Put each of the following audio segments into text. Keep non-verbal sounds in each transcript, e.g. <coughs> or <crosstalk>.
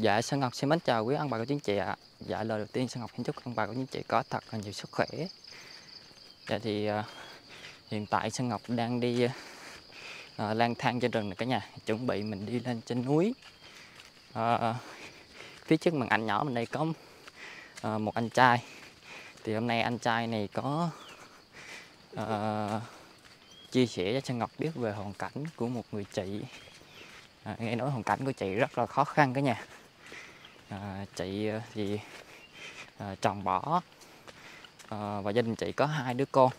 Dạ, Sơn Ngọc xin mến chào quý ông bà cô chú anh chị ạ. Dạ, lời đầu tiên Sơn Ngọc xin chúc ông bà cô chú anh chị có thật là nhiều sức khỏe. Dạ thì uh, hiện tại Sơn Ngọc đang đi uh, lang thang trên rừng này cả nhà, chuẩn bị mình đi lên trên núi. Uh, phía trước màn ảnh nhỏ mình đây có uh, một anh trai. Thì hôm nay anh trai này có uh, chia sẻ cho Sơn Ngọc biết về hoàn cảnh của một người chị à, nghe nói hoàn cảnh của chị rất là khó khăn cả nhà à, chị ờ, thì à, chồng bỏ. À, và gia đình chị có hai đứa con.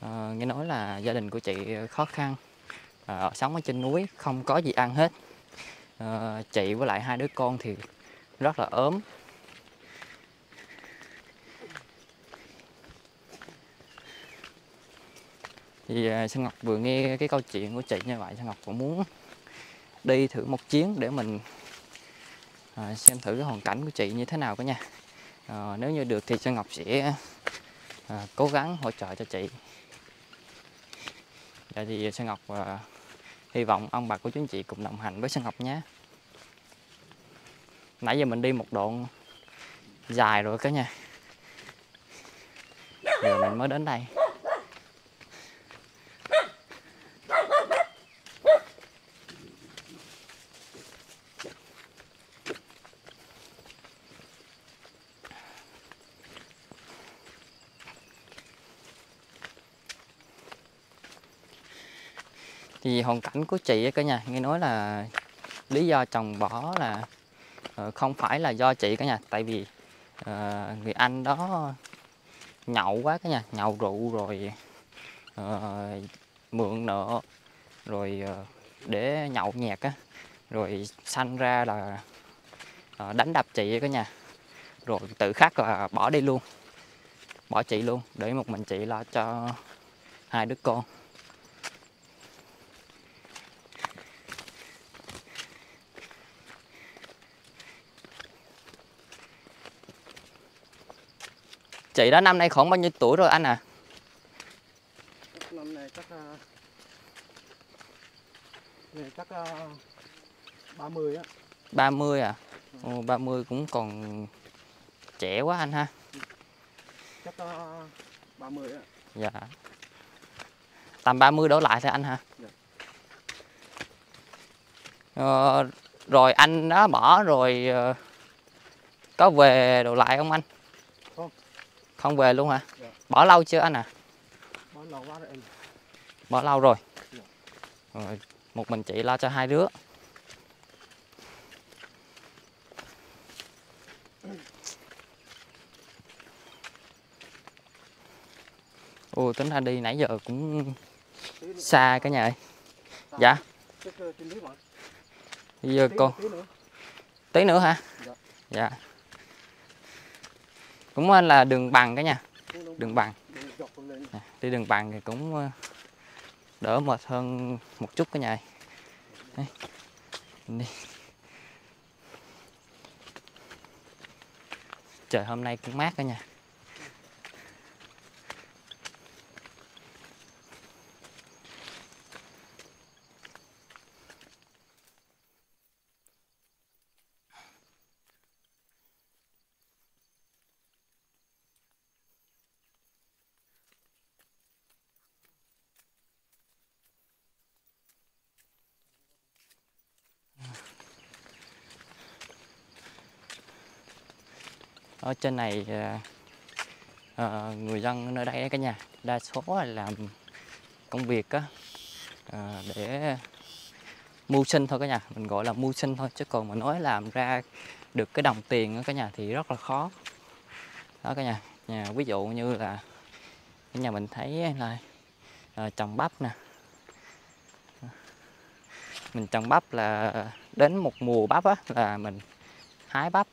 À, nghe nói là gia đình của chị khó khăn à, sống ở trên núi không có gì ăn hết. À, chị với lại hai đứa con thì rất là ốm. Thì à, Sơn Ngọc vừa nghe cái câu chuyện của chị như vậy Sơn Ngọc cũng muốn đi thử một chuyến để mình à, xem thử cái hoàn cảnh của chị như thế nào cả nha. À, nếu như được thì Sơn Ngọc sẽ à, cố gắng hỗ trợ cho chị. Vậy thì Sơn Ngọc à, hy vọng ông bà của chú anh chị cùng đồng hành với Sơn Ngọc nhé. Nãy giờ mình đi một đoạn dài rồi cả nha. Giờ mình mới đến đây. Thì hoàn cảnh của chị cả nhà, nghe nói là lý do chồng bỏ là ờ, không phải là do chị cả nhà. Tại vì ờ, người anh đó nhậu quá cả nhà, nhậu rượu rồi ờ, mượn nợ, rồi để nhậu nhẹt á. Rồi sanh ra là đánh đập chị cả nhà. Rồi tự khắc là bỏ đi luôn, bỏ chị luôn, để một mình chị lo cho hai đứa con. Chị đó năm nay khoảng bao nhiêu tuổi rồi anh à? năm này chắc uh, này chắc uh, 30 á 30 à? Ồ, 30 cũng còn trẻ quá anh ha. chắc uh, 30 á Dạ. Tầm 30 đổ lại thôi anh hả? Dạ. Ờ, rồi anh đó bỏ rồi ờ, có về đồ lại không anh? Không. Về luôn hả? Dạ. Bỏ lâu chưa anh à? bao lâu quá rồi em Bỏ lâu rồi. Dạ. Rồi, một mình chị lo cho hai đứa. Ôi tính ra đi nãy giờ cũng xa cả nhà ơi. Dạ, mà bây giờ tí, con tí nữa tí nữa hả? Dạ. Dạ. Cũng ờ, là đường bằng cả nhà, đường bằng. Dạ, đi đường bằng thì cũng ờ, đỡ mệt hơn một chút cả nhà. Đấy. Đi. Trời hôm nay cũng mát cả nhà. Ở trên này ờ, ờ, người dân nơi đây á cả nhà đa số là làm công việc á ờ, để mưu sinh thôi cả nhà mình gọi là mưu sinh thôi chứ còn mà nói làm ra được cái đồng tiền cả nhà thì rất là khó. Đó cả nhà nhà ví dụ như là cái nhà mình thấy là ờ, trồng bắp nè. Mình trồng bắp là đến một mùa bắp á là mình hái bắp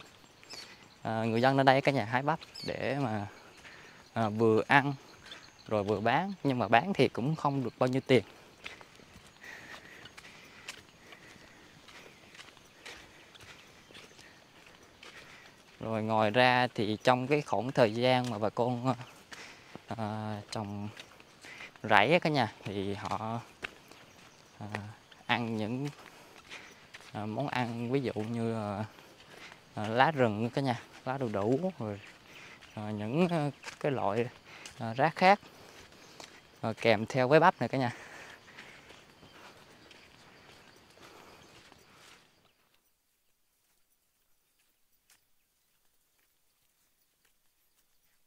à, người dân ở đây cả nhà hái bắp để mà à, vừa ăn rồi vừa bán. Nhưng mà bán thì cũng không được bao nhiêu tiền. Rồi ngoài ra thì trong cái khoảng thời gian mà bà con à, à trồng rẫy cả nhà thì họ à, ăn những à, món ăn ví dụ như à, à lá rừng cả nhà lá đu đủ rồi à, những ờ, cái loại à, rác khác à, kèm theo với bắp này cả nhà.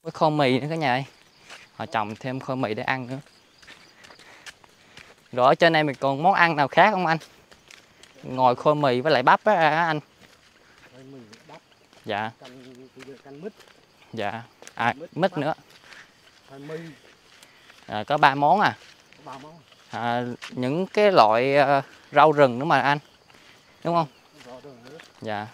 Với kho mì nữa cả nhà ơi họ trồng thêm kho mì để ăn nữa. Rồi ở trên này mình còn món ăn nào khác không anh? Ngồi kho mì với lại bắp á anh dạ. Canh mít. Dạ. À Mít, mít nữa. À, có ba món à, ba món. À những cái loại ờ, rau rừng nữa mà anh đúng không? Dạ.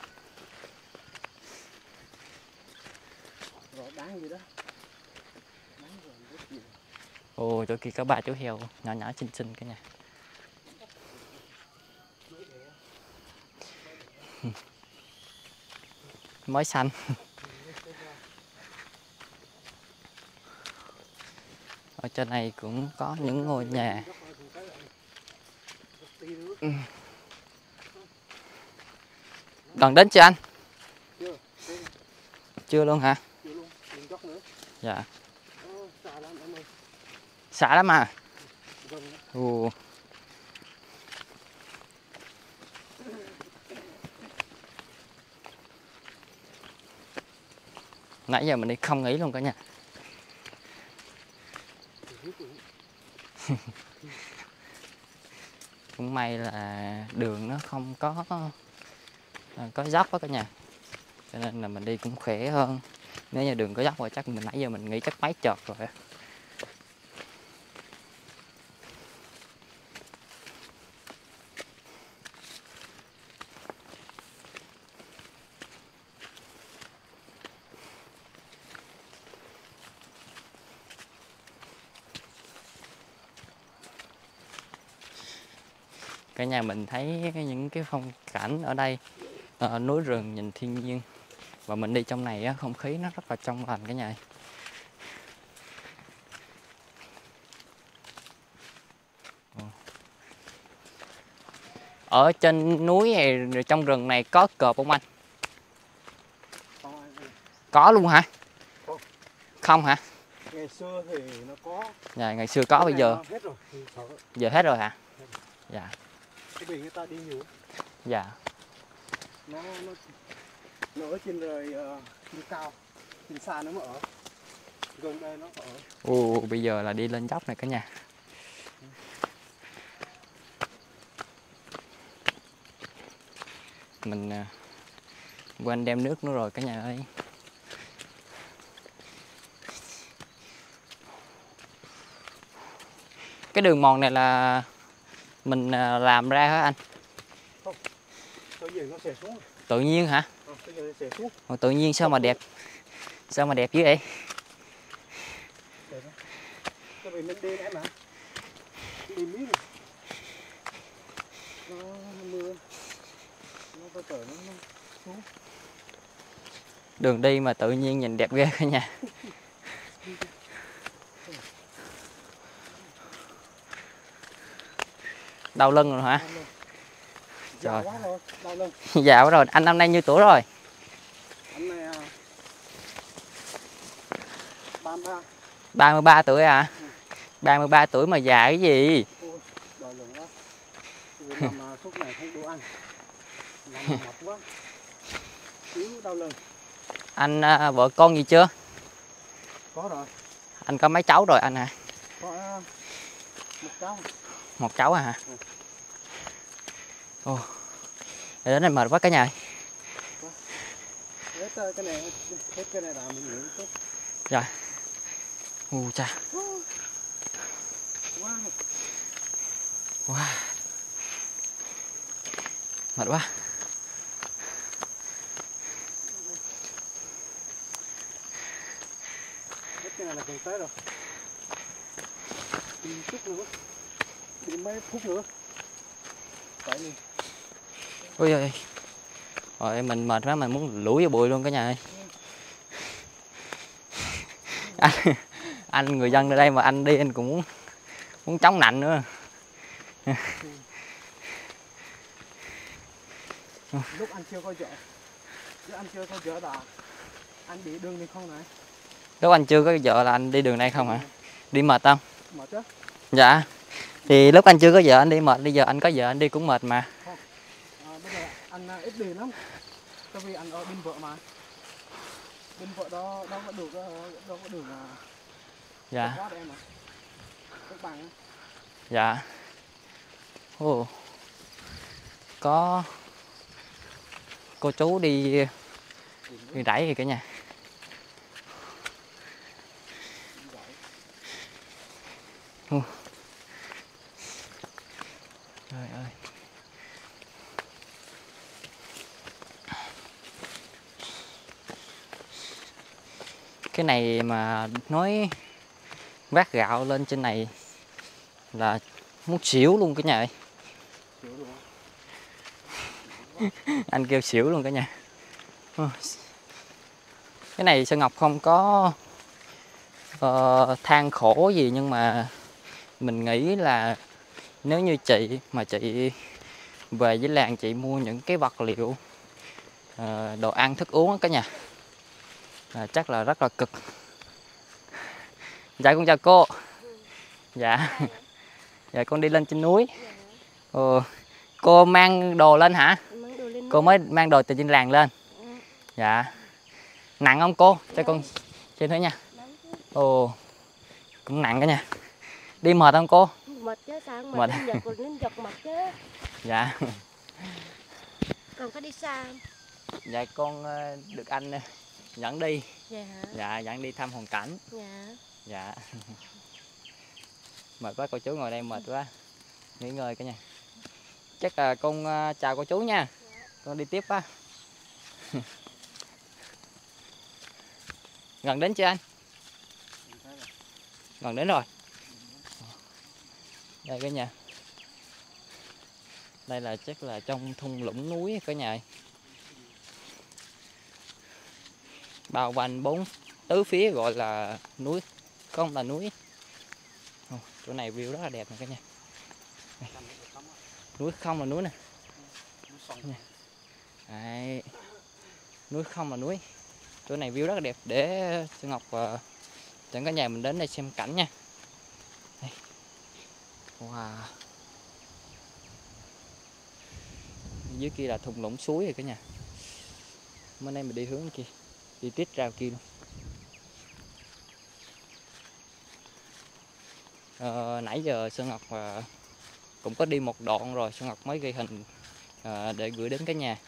Ồ chỗ kia có ba chú heo nhỏ nhỏ xinh xinh cả nhà mới xanh. Ở trên này cũng có những ngôi nhà. Gần đến chưa anh? Chưa luôn hả? Dạ. Xa lắm xả lắm à? Ồ. nãy giờ mình đi không nghĩ luôn cả nhà. <laughs> Cũng may là đường nó không có à, có dốc đó cả nhà. Cho nên là mình đi cũng khỏe hơn. Nếu như đường có dốc rồi chắc mình nãy giờ mình nghĩ chắc mấy chợt rồi nhà mình thấy những cái phong cảnh ở đây ờ, núi rừng nhìn thiên nhiên. Và mình đi trong này không khí nó rất là trong lành cả nhà ơi. Ồ. ở trên núi này trong rừng này có cọp không anh? Có luôn hả? Không. không hả? Ngày xưa thì nó có. Dạ, ngày xưa có bây giờ. hết rồi. Giờ hết rồi hả? Dạ bị người ta đi nhiều dạ nó nó nó ở trên rồi uh, trên cao trên xa nó mới ở gần đây nó ở Ồ, bây giờ là đi lên dốc này cả nhà. Mình à, quên đem nước nữa rồi cả nhà ơi. Cái đường mòn này là mình à, làm ra hả anh? cái gì nó sẽ xuống Tự nhiên hả? ờ, sẽ xuống tự nhiên sao mà đẹp? Sao mà đẹp dữ vậy? Đường đi mà tự nhiên nhìn đẹp ghê cả nhà. <laughs> Đau lưng rồi hả? Lưng. Trời. Già quá rồi đau lưng <laughs> Dạ rồi, anh năm nay nhiêu tuổi rồi? anh này à, ba ba 33 tuổi à? 33 tuổi mà già cái gì? đau lưng quá nằm à, suốt ngày không đủ ăn nằm mập <laughs> quá xíu đau lưng Anh à, vợ con gì chưa? có rồi Anh có mấy cháu rồi anh hả? có à, một cháu Một cháu à hả? Ồ. Để đến đây mệt quá cả nhà. ơi. hết cái này hết cái này là mình nghỉ chút U cha. Wow. Mệt quá. cái này là gần tới rồi chút nữa đi mấy phút nữa. Phải đi. Ôi ơi. Rồi mình mệt quá mình muốn lủi vô bụi luôn cả nhà ơi. <laughs> Anh, anh người dân ở đây mà anh đi anh cũng muốn muốn chống nạnh nữa. <laughs> lúc anh chưa có vợ lúc anh chưa có vợ là anh đi đường đi không này lúc anh chưa có vợ là anh đi đường đây không hả? Đi mệt không? Mệt chứ dạ thì lúc anh chưa có vợ anh đi mệt. Bây giờ anh có vợ anh đi cũng mệt mà. À, bây giờ anh à, ít đi lắm. Tại vì anh ở bên vợ mà. Bên vợ đó đâu có được ờ, đâu có đường à, dạ. các bạn dạ. Ồ. có cô chú đi đi đẩy kìa cả nhà. Ồ. cái này mà nói vác gạo lên trên này là muốn xỉu luôn cả nhà ơi. <laughs> Anh kêu xỉu luôn cả nhà. Cái này Sơn Ngọc không có uh, than khổ gì nhưng mà mình nghĩ là nếu như chị mà chị về với làng chị mua những cái vật liệu uh, đồ ăn thức uống á cả nhà là chắc là rất là cực. Dạ con chào cô. Dạ. Dạ. Con đi lên trên núi. Ồ, cô mang đồ lên hả? Cô mới mang đồ từ trên làng lên. Ừ. dạ. Nặng không cô? Cho con trên thử nha. Ồ cũng nặng cả nha. Đi mệt không cô? Mệt chứ sao Mệt. mệt? Nên giật giật mệt chứ. <laughs> Dạ. Còn có đi xa không? Dạ con ờ, được anh ờ, dẫn đi. Dạ. Hả dạ dẫn đi thăm hoàn cảnh. Dạ. Dạ. <laughs> Mệt quá cô chú ngồi đây mệt quá. Nghỉ ngơi cả nhà. Chắc là con ờ, chào cô chú nha. Con đi tiếp á. <laughs> Gần đến chưa anh? Gần đến rồi. Đây cả nhà. Đây là chắc là trong thung lũng núi cả nhà ơi bao quanh bốn tứ phía gọi là núi không là núi. Oh, chỗ này view rất là đẹp nè cả nhà. Núi không là núi nè. Đấy. núi không là núi. Chỗ này view rất là đẹp. Để sư Ngọc và dẫn cả nhà mình đến đây xem cảnh nha. Đây. wow. Dưới kia là thùng lũng suối rồi cả nhà. Bên đây mình đi hướng kia đi tít ra kia luôn ờ, nãy giờ Sơn Ngọc à, cũng có đi một đoạn rồi Sơn Ngọc mới ghi hình à, để gửi đến cả nhà.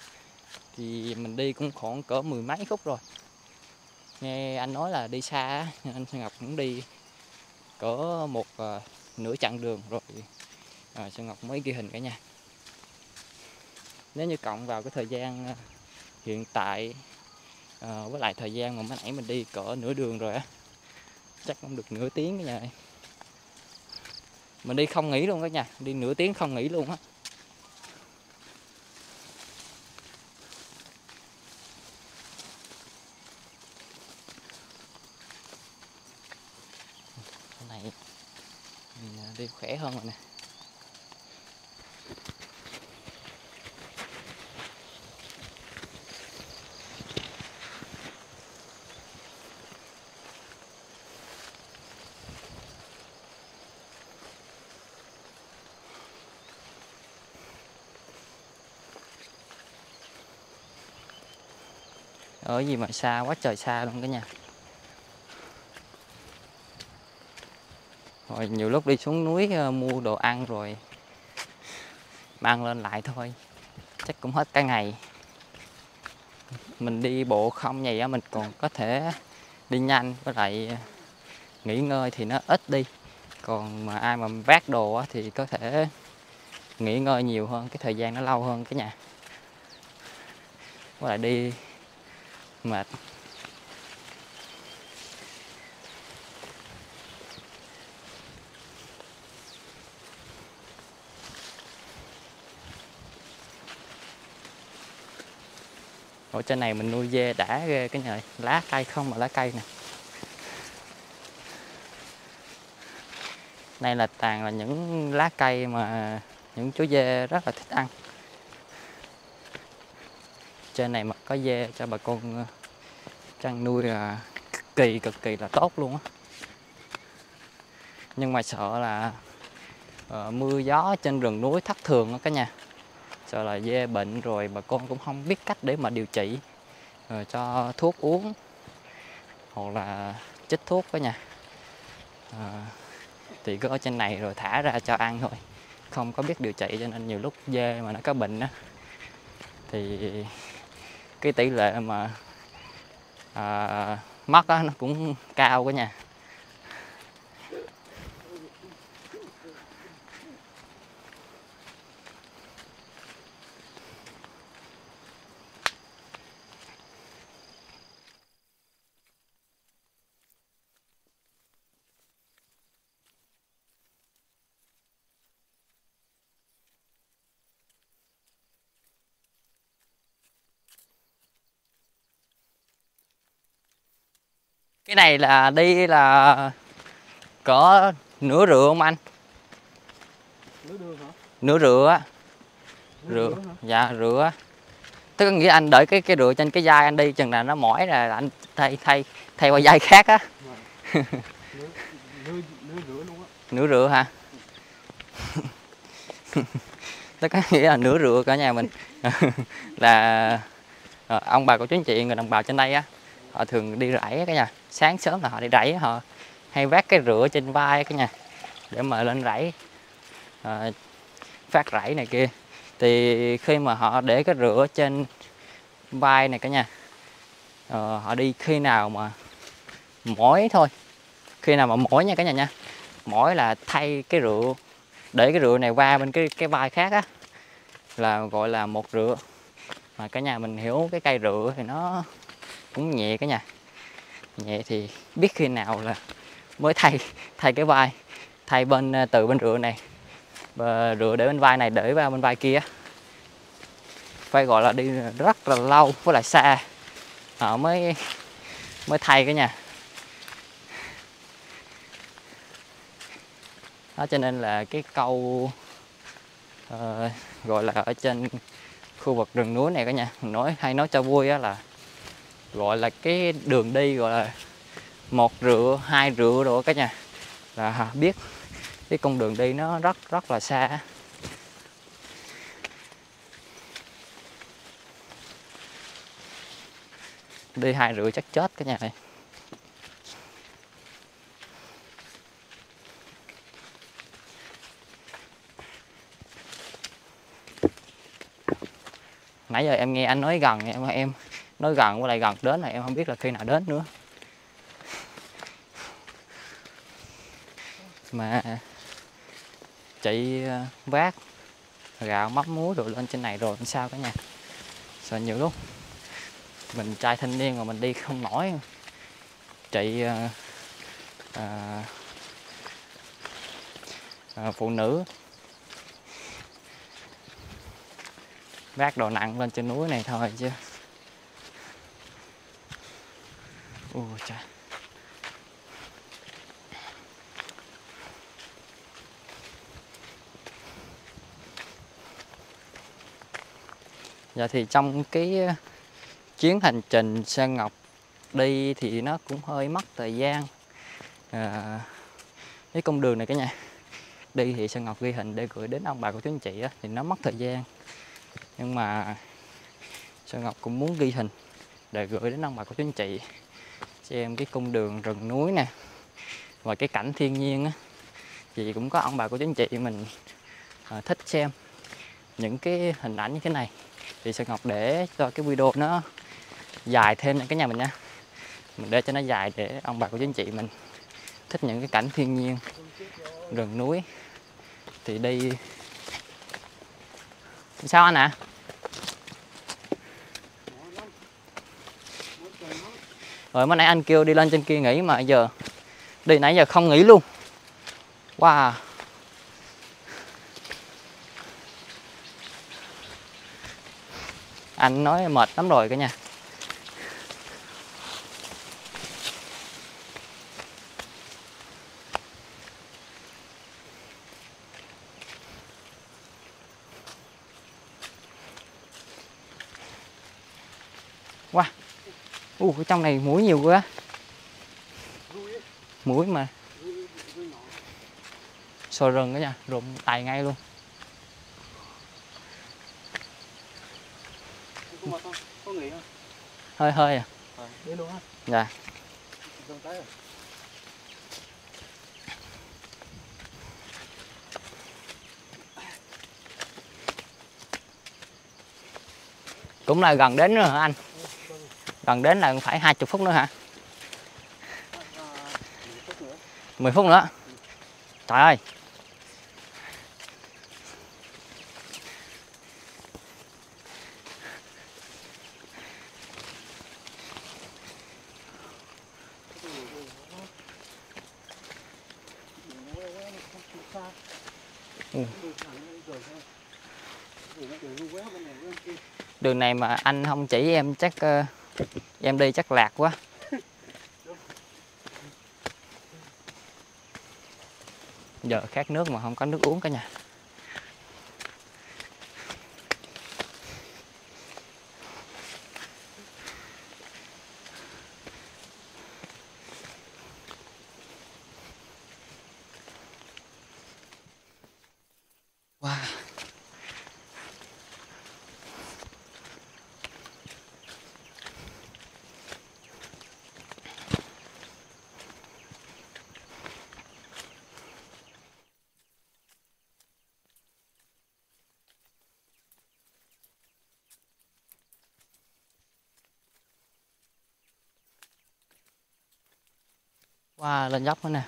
Thì mình đi cũng khoảng cỡ mười mấy phút rồi. Nghe anh nói là đi xa anh Sơn Ngọc cũng đi cỡ một à, nửa chặng đường rồi à, Sơn Ngọc mới ghi hình cả nhà. Nếu như cộng vào cái thời gian hiện tại à, với lại thời gian mà mới nãy mình đi cỡ nửa đường rồi á chắc cũng được nửa tiếng cả nhà mình đi không nghỉ luôn cả nhà đi nửa tiếng không nghỉ luôn á cái này mình à, đi khỏe hơn rồi nè ở gì mà xa quá, trời xa luôn cả nhà. Rồi nhiều lúc đi xuống núi ờ, mua đồ ăn rồi mang lên lại thôi. Chắc cũng hết cả ngày. Mình đi bộ không vậy á, mình còn có thể đi nhanh, với lại ờ, nghỉ ngơi thì nó ít đi. Còn mà ai mà vác đồ á thì có thể nghỉ ngơi nhiều hơn, cái thời gian nó lâu hơn cái nhà. Với lại đi mệt. Ở trên này mình nuôi dê đã ghê cái nhà lá cây không mà lá cây nè. Đây là toàn là những lá cây mà những chú dê rất là thích ăn. Trên này mà phá dê cho bà con ờ, chăn nuôi là cực kỳ cực kỳ là tốt luôn á. Nhưng mà sợ là uh, mưa gió trên rừng núi thất thường á cả nhà. Sợ là dê bệnh rồi bà con cũng không biết cách để mà điều trị rồi cho thuốc uống hoặc là chích thuốc cả nhà uh, thì cứ ở trên này rồi thả ra cho ăn thôi. Không có biết điều trị cho nên nhiều lúc dê mà nó có bệnh á. Thì cái tỷ lệ mà à, mất đó, nó cũng cao cả nhà cái này là đi là có nửa rượu không anh? Nửa đường hả? nửa rượu á. Nửa rượu. đường hả? dạ rượu á. Tức có nghĩa anh đợi cái cái rượu trên cái vai anh đi chừng nào nó mỏi là anh thay thay thay qua vai khác á. Nửa, rượu hả? Tức có nghĩa là nửa rượu cả nhà mình. <laughs> Là ờ, ông bà của chú anh chị người đồng bào trên đây á họ thường đi rẫy á cả nhà sáng sớm là họ đi rẫy họ hay vác cái rửa trên vai cái nhà để mà lên rẫy à, phát rẫy này kia. Thì khi mà họ để cái rửa trên vai này cả nhà à, ờ, họ đi khi nào mà mỏi thôi khi nào mà mỏi nha cả nhà nha. Mỏi là thay cái rượu để cái rượu này qua bên cái cái vai khác á là gọi là một rượu. Mà cả nhà mình hiểu cái cây rượu thì nó cũng nhẹ cả nhà nhẹ thì biết khi nào là mới thay thay cái vai thay bên à, từ bên rửa này và rửa để bên vai này để vào bên vai kia. Phải gọi là đi rất là lâu với lại xa họ mới mới thay cái nhà. Đó cho nên là cái câu uh, gọi là ở trên khu vực rừng núi này cả nhà mình nói hay nói cho vui á là gọi là cái đường đi gọi là một rửa hai rửa rồi cả nhà. Là biết cái con đường đi nó rất rất là xa. Đi hai rưỡi chắc chết cái nhà này nãy giờ em nghe anh nói gần em em nói gần với lại gần đến là em không biết là khi nào đến nữa. Mà chị ờ, vác gạo mắm muối rồi lên trên này rồi làm sao cả nhà. Sợ nhiều lúc mình trai thanh niên mà mình đi không nổi. Chị à, à, à, phụ nữ. Vác đồ nặng lên trên núi này thôi chứ. Ôi trời. Dạ thì trong cái ờ, chuyến hành trình Sơn Ngọc đi thì nó cũng hơi mất thời gian. À, cái con đường này cả nhà. Đi thì Sơn Ngọc ghi hình để gửi đến ông bà của chú anh chị á, thì nó mất thời gian. Nhưng mà Sơn Ngọc cũng muốn ghi hình để gửi đến ông bà của chú anh chị em cái cung đường rừng núi nè và cái cảnh thiên nhiên á thì cũng có ông bà của chính chị mình à, thích xem những cái hình ảnh như thế này. Thì Sơn Ngọc để cho cái video nó dài thêm cái nhà mình nha. Mình để cho nó dài để ông bà của chính chị mình thích những cái cảnh thiên nhiên rừng núi. Thì đi. Sao anh ạ? Rồi, mới nãy anh kêu đi lên trên kia nghỉ mà giờ đi nãy giờ không nghỉ luôn. Wow. Anh nói mệt lắm rồi cả nhà. U ở trong này muỗi nhiều quá. Muỗi mà sồi rừng đó nha, rụng tài ngay luôn. Hơi hơi à. Dạ. Cũng là gần đến rồi hả anh? Gần đến là phải 20 phút nữa hả? 10 phút nữa. Trời ơi. Ừ. Đường này mà anh không chỉ em chắc uh, em đi chắc lạc quá. Giờ khát nước mà không có nước uống cả nhà. Lên dốc nữa nè.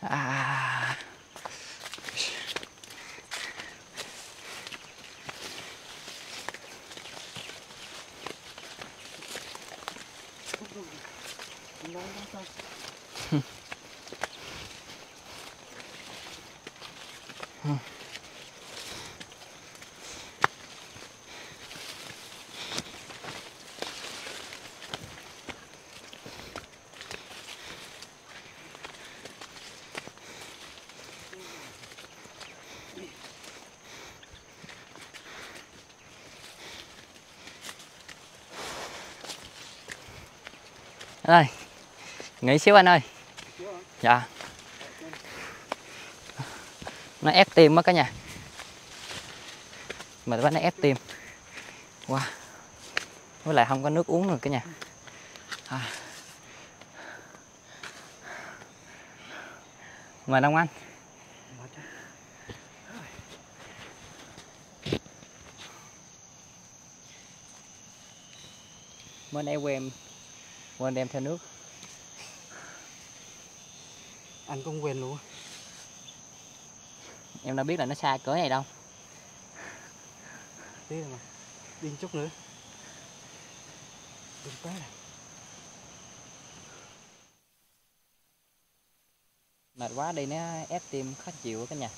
À. Anh ơi, nghỉ xíu anh ơi. Dạ. Nó ép tim á cả nhà. Mà bắt nó ép tim. Wow. Với lại không có nước uống rồi cả nhà. À. Mời Đông Anh. Bên em quên quên đem theo nước. Anh cũng quên luôn. Em đã biết là nó xa cỡ này đâu. Đi rồi mà. Đi chút nữa. Đừng té này. Mệt quá đi nó ép tim khó chịu quá cả nhà.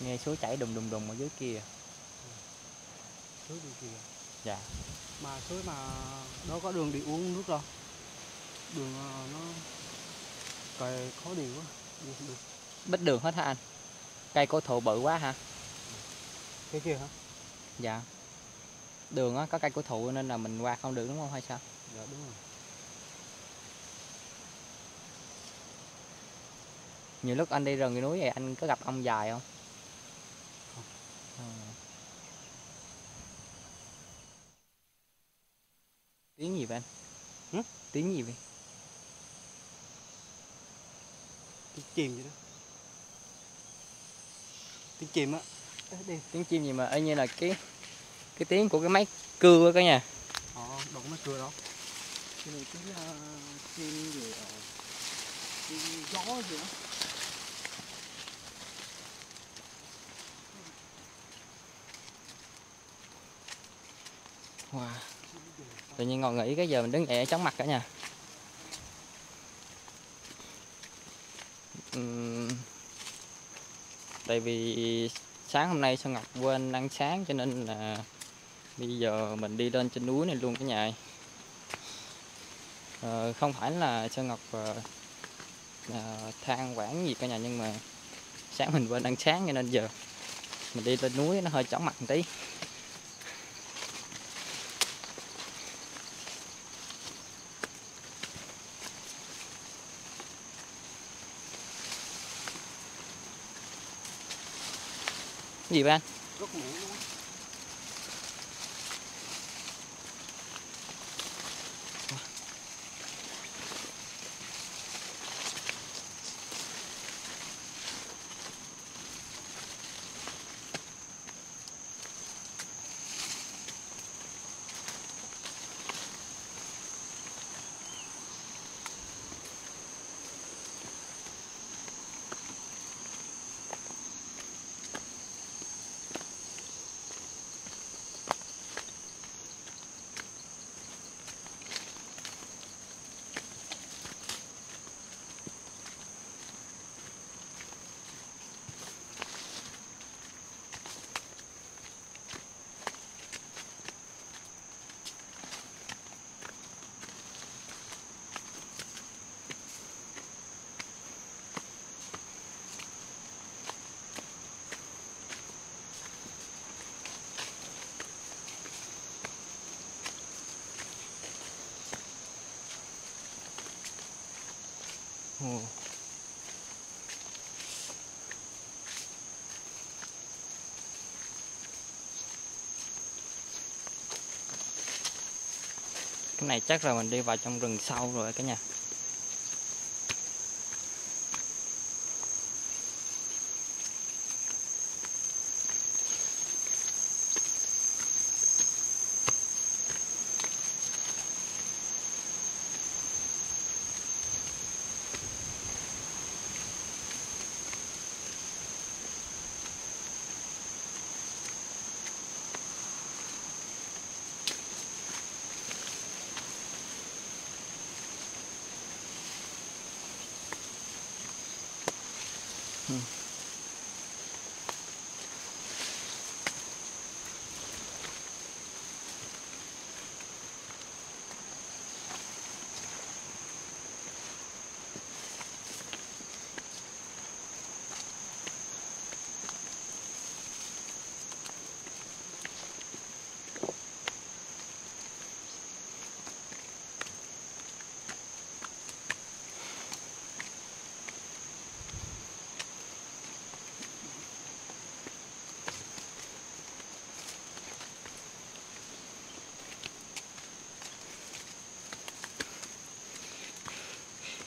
Nghe suối chảy đùng đùng đùng ở dưới kia. Suối đi kìa. Dạ. Mà suối mà đâu có đường đi uống nước đâu. Đường ờ, nó cày khó đi quá. Đi không được. Bích đường hết hả anh? Cây cổ thụ bự quá hả? Cái kia hả? Dạ. Đường á có cây cổ thụ nên là mình qua không được đúng không hay sao? Dạ đúng rồi. Nhiều lúc anh đi rừng núi vậy anh có gặp ông dài không? Không. Ờ. Tiếng gì vậy anh? Hử? Tiếng gì vậy? Tiếng chim vậy đó. Tiếng chim á. Tiếng chim gì mà y như là cái cái tiếng của cái máy cưa á cả nhà. Ờ, đâu có mấy cưa đâu. Cái này tiếng uh, chim gì ờ, chim gió gì đó. Wow. Tự nhiên ngồi nghỉ cái giờ mình đứng dậy chóng mặt cả nhà. Tại vì sáng hôm nay Sơn Ngọc quên ăn sáng cho nên là bây giờ mình đi lên trên núi này luôn cả nhà ờ, không phải là Sơn Ngọc ờ, ờ, than quản gì cả nhà nhưng mà sáng mình quên ăn sáng cho nên giờ mình đi lên núi nó hơi chóng mặt một tí. Gì vậy anh Ừ. cái này chắc là mình đi vào trong rừng sâu rồi cả nhà.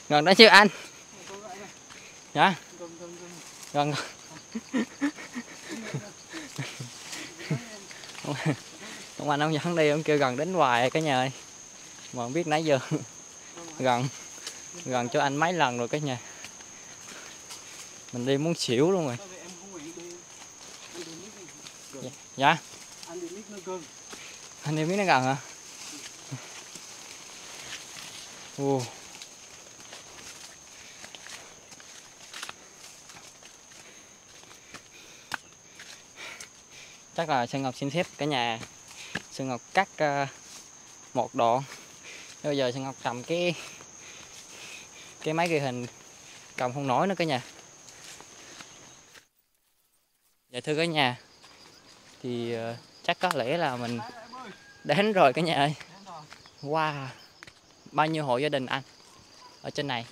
Gần đó chưa anh. Dạ. Gần ông anh ông dẫn đi, ông kêu gần đến hoài cả nhà ơi. Mà không biết nãy giờ gần gần cho anh mấy lần rồi cả nhà. Mình đi muốn xỉu luôn rồi. Dạ. Anh đi miếng nó gần. biết nó gần hả? Ồ. chắc là Sơn Ngọc xin phép cả nhà. Sơn Ngọc cắt uh, một đoạn. Bây giờ Sơn Ngọc cầm cái cái máy ghi hình cầm không nổi nữa cả nhà. Dạ thưa cả nhà thì uh, chắc có lẽ là mình đến rồi cả nhà ơi. Qua wow bao nhiêu hộ gia đình anh ở trên này?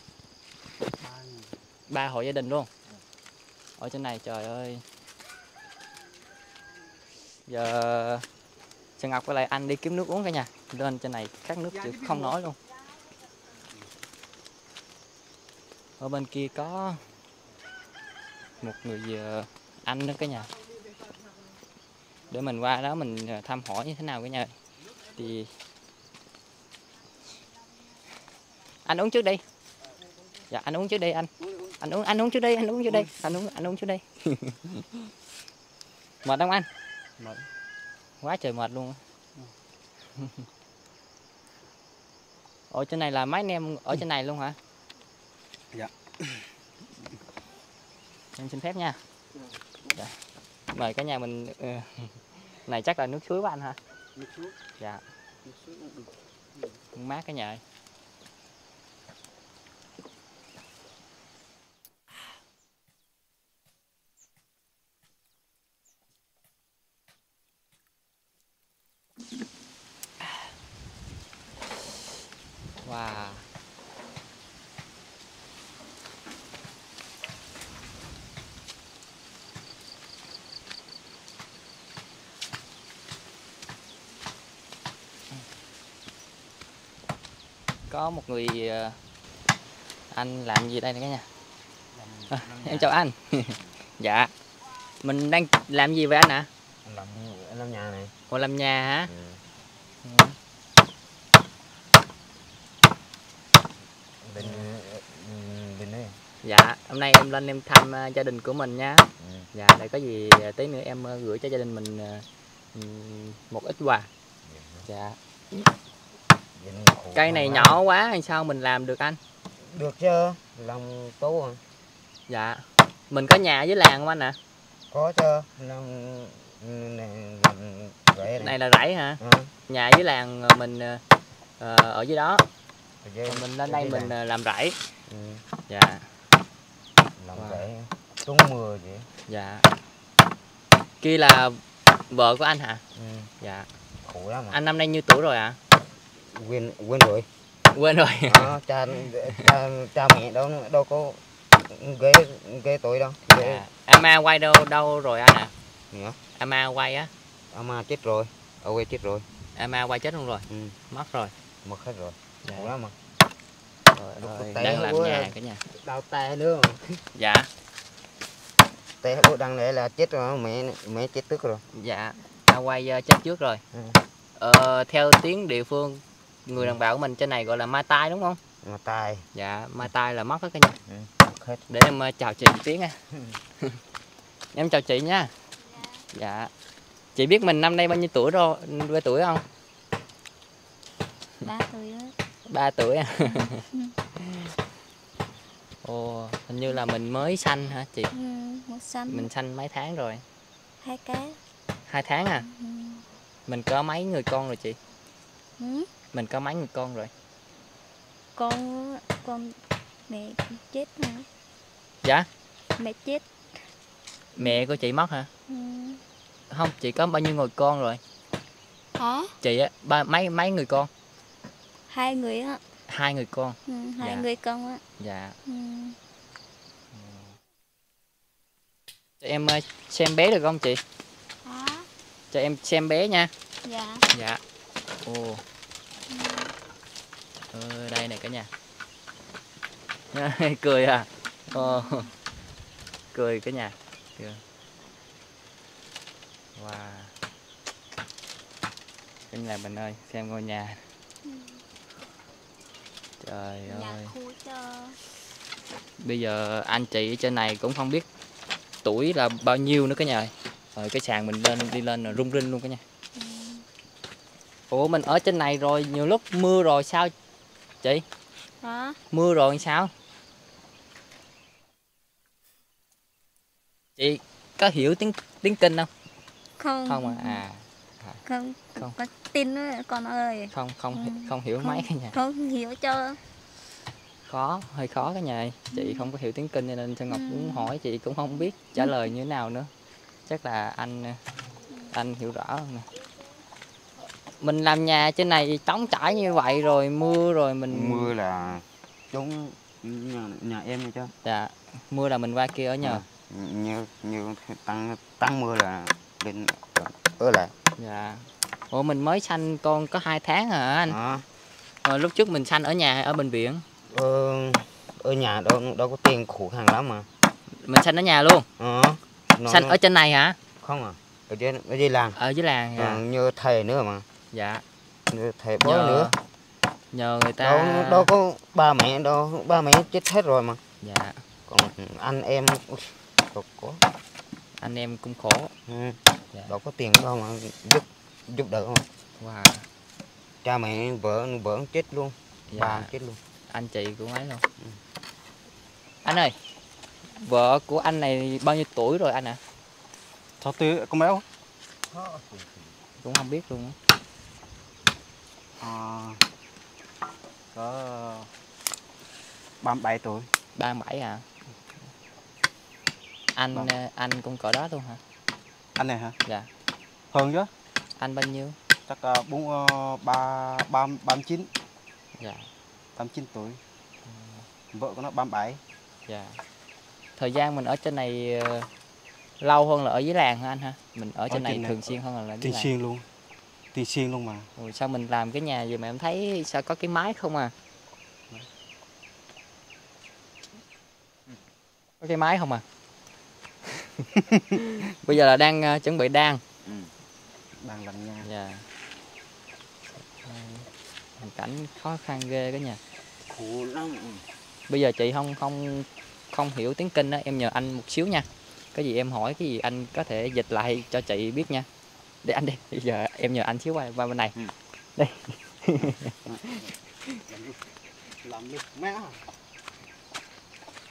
Ba hộ gia đình luôn. Ở trên này trời ơi giờ Sơn Ngọc với lại anh đi kiếm nước uống cả nhà. Lên trên này khát nước chịu không nổi luôn. Ở bên kia có một người ờ, anh nữa cả nhà. Để mình qua đó mình ờ, thăm hỏi như thế nào cả nhà thì anh uống trước đi. Dạ anh uống trước đi anh. Anh uống anh uống trước đi anh uống trước đi anh uống anh uống trước đi <laughs> mệt không anh Mệt. quá trời mệt luôn á. <laughs> ở trên này là mấy anh em ở trên này luôn hả Dạ. <coughs> em xin phép nha dạ. mời cả nhà mình ờ, này chắc là nước suối của anh hả Nước suối. dạ Nước suối cũng được. cũng mát cả nhà ơi. Có một người ờ, anh làm gì đây nè cả nhà? À, em chào anh. <laughs> Dạ. Mình đang làm gì vậy anh ạ? Làm làm nhà này. Ủa làm nhà hả? Ừ. Ừ. bên bên đây. Dạ hôm nay em lên em thăm ờ, gia đình của mình nha. Ừ. dạ để có gì ờ, tí nữa em gửi cho gia đình mình một ít quà. Dạ. Khổ cây này nhỏ quá hay sao mình làm được anh? Được chứ làm tốt à dạ. Mình có nhà với làng không anh ạ? Có chứ. Làm này này, này là rẫy hả? Ờ, nhà với làng ờ, mình ờ, ở dưới đó. Còn mình lên đây mình này? làm rẫy. Ừ. dạ. Làm Wow. vậy trúng mưa vậy. Dạ. Kia là vợ của anh hả? Ừ. dạ. Khổ lắm mà anh năm nay nhiêu tuổi rồi ạ quên quên rồi. Quên rồi. Ờ, cha, cha cha mẹ đâu đâu có ghế ghế tuổi đâu ghế. Dạ. ama quay đâu đâu rồi anh ạ? Nữa ama quay á. Ama chết rồi. Ở quê chết rồi. Ama quay chết luôn rồi. Ừ. mất rồi. Mất hết rồi. Dạ. khổ lắm mà. Đang làm nhà cả nhà. Đau tay nữa <laughs> dạ. Té bữa đăng lẽ là chết rồi. Mẹ mẹ chết tức rồi. Dạ. Ama quay ờ, chết trước rồi. Ừ. ờ, theo tiếng địa phương người đồng bào của mình trên này gọi là mai tai đúng không? Mà tay dạ mai tai là mất hết cả nhà. Ừ. hết. Để em ờ, chào chị một tiếng nha. <laughs> <laughs> Em chào chị nha. Dạ. Chị biết mình năm nay bao nhiêu tuổi rồi bao tuổi không? Ba tuổi á ba tuổi à? <laughs> Ồ hình như là mình mới sanh hả chị? Ừ, xanh mình sanh mấy tháng rồi? Hai cá hai tháng à? Ừ. mình có mấy người con rồi chị? Ừ. mình có mấy người con rồi? Con con mẹ chết hả? Dạ. Mẹ chết. Mẹ của chị mất hả? Ừ. không chị có bao nhiêu người con rồi? Hả? Chị á ba mấy mấy người con? Hai người á. Hai người con. Ừ, hai Dạ. người con á. Dạ. Ừ. cho em ờ, xem bé được không chị? Hả? Cho em xem bé nha. Dạ. Dạ. Ồ ờ, đây này cả nhà. <laughs> Cười à? Ồ. cười cả nhà. Kìa. wow. Cái nhà mình ơi xem ngôi nhà. Trời nhà ơi. bây giờ anh chị ở trên này cũng không biết tuổi là bao nhiêu nữa cả nhà ơi. rồi cái sàn mình lên đi lên là rung rinh luôn cả nhà. Ủa mình ở trên này rồi nhiều lúc mưa rồi sao chị? Hả? Mưa rồi sao? Chị có hiểu tiếng tiếng kinh không? Không. Không à, à không Không. có tin nữa con ơi. Không không Ừ. không hiểu Không. mấy cả nhà. không hiểu cho. Khó hơi khó cả nhà chị không có hiểu tiếng kinh cho nên Sơn Ngọc Ừ. muốn hỏi chị cũng không biết trả lời như thế nào nữa. Chắc là anh anh hiểu rõ hơn nè mình làm nhà trên này trống trải như vậy rồi mưa rồi mình mưa là trúng nhà, nhà em này chứ. Dạ mưa là mình qua kia ở nhờ Ờ, như như tăng tăng mưa là bên ở lại. Dạ. Ủa mình mới sanh con có hai tháng hả anh? Đó rồi lúc trước mình sanh ở nhà ở bệnh viện? Ờ, ở nhà đâu đâu có tiền khổ hàng lắm mà. Mình sanh ở nhà luôn? Ờ, nó, sanh ở trên này hả? Không à ở trên ở dưới làng. Ở dưới làng ờ, dạ như thầy nữa mà dạ. Thầy bó nhờ nữa. nhờ người ta đâu đâu có ba mẹ đâu ba mẹ chết hết rồi mà. Dạ. Còn anh em ui, đâu có anh em cũng khổ. Ừ. Dạ. đâu có tiền đâu mà giúp giúp đỡ không? Wow. Cha mẹ vợ vợ chết luôn. Ba dạ. chết luôn. Anh chị cũng ấy luôn. Anh ơi vợ của anh này bao nhiêu tuổi rồi anh ạ? Sao tư con béo? cũng không biết luôn á. À, có 37 tuổi. 37 à anh Vâng. ờ, anh cũng cỡ đó luôn hả Anh này hả? dạ Hơn chứ? anh bao nhiêu Chắc uh, 4 uh, 3 3 39, dạ 89 tuổi. Vợ của nó 37. dạ thời gian mình ở trên này ờ, lâu hơn là ở dưới làng hả anh ha mình ở trên này trên này, thường xuyên hơn là ở dưới làng xuyên luôn. Tiền xuyên luôn mà. Ủa, sao mình làm cái nhà gì mà em thấy sao có cái mái không à? Có cái mái không à? <laughs> Bây giờ là đang uh, chuẩn bị đan. Ừ. Đang làm nha. Dạ. Hoàn cảnh khó khăn ghê cái nhà. Khổ lắm. Bây giờ chị không không không hiểu tiếng Kinh đó, em nhờ anh một xíu nha. cái gì em hỏi cái gì anh có thể dịch lại cho chị biết nha để anh đi bây giờ em nhờ anh xíu qua, qua bên này. <laughs> Làm đi mẹ.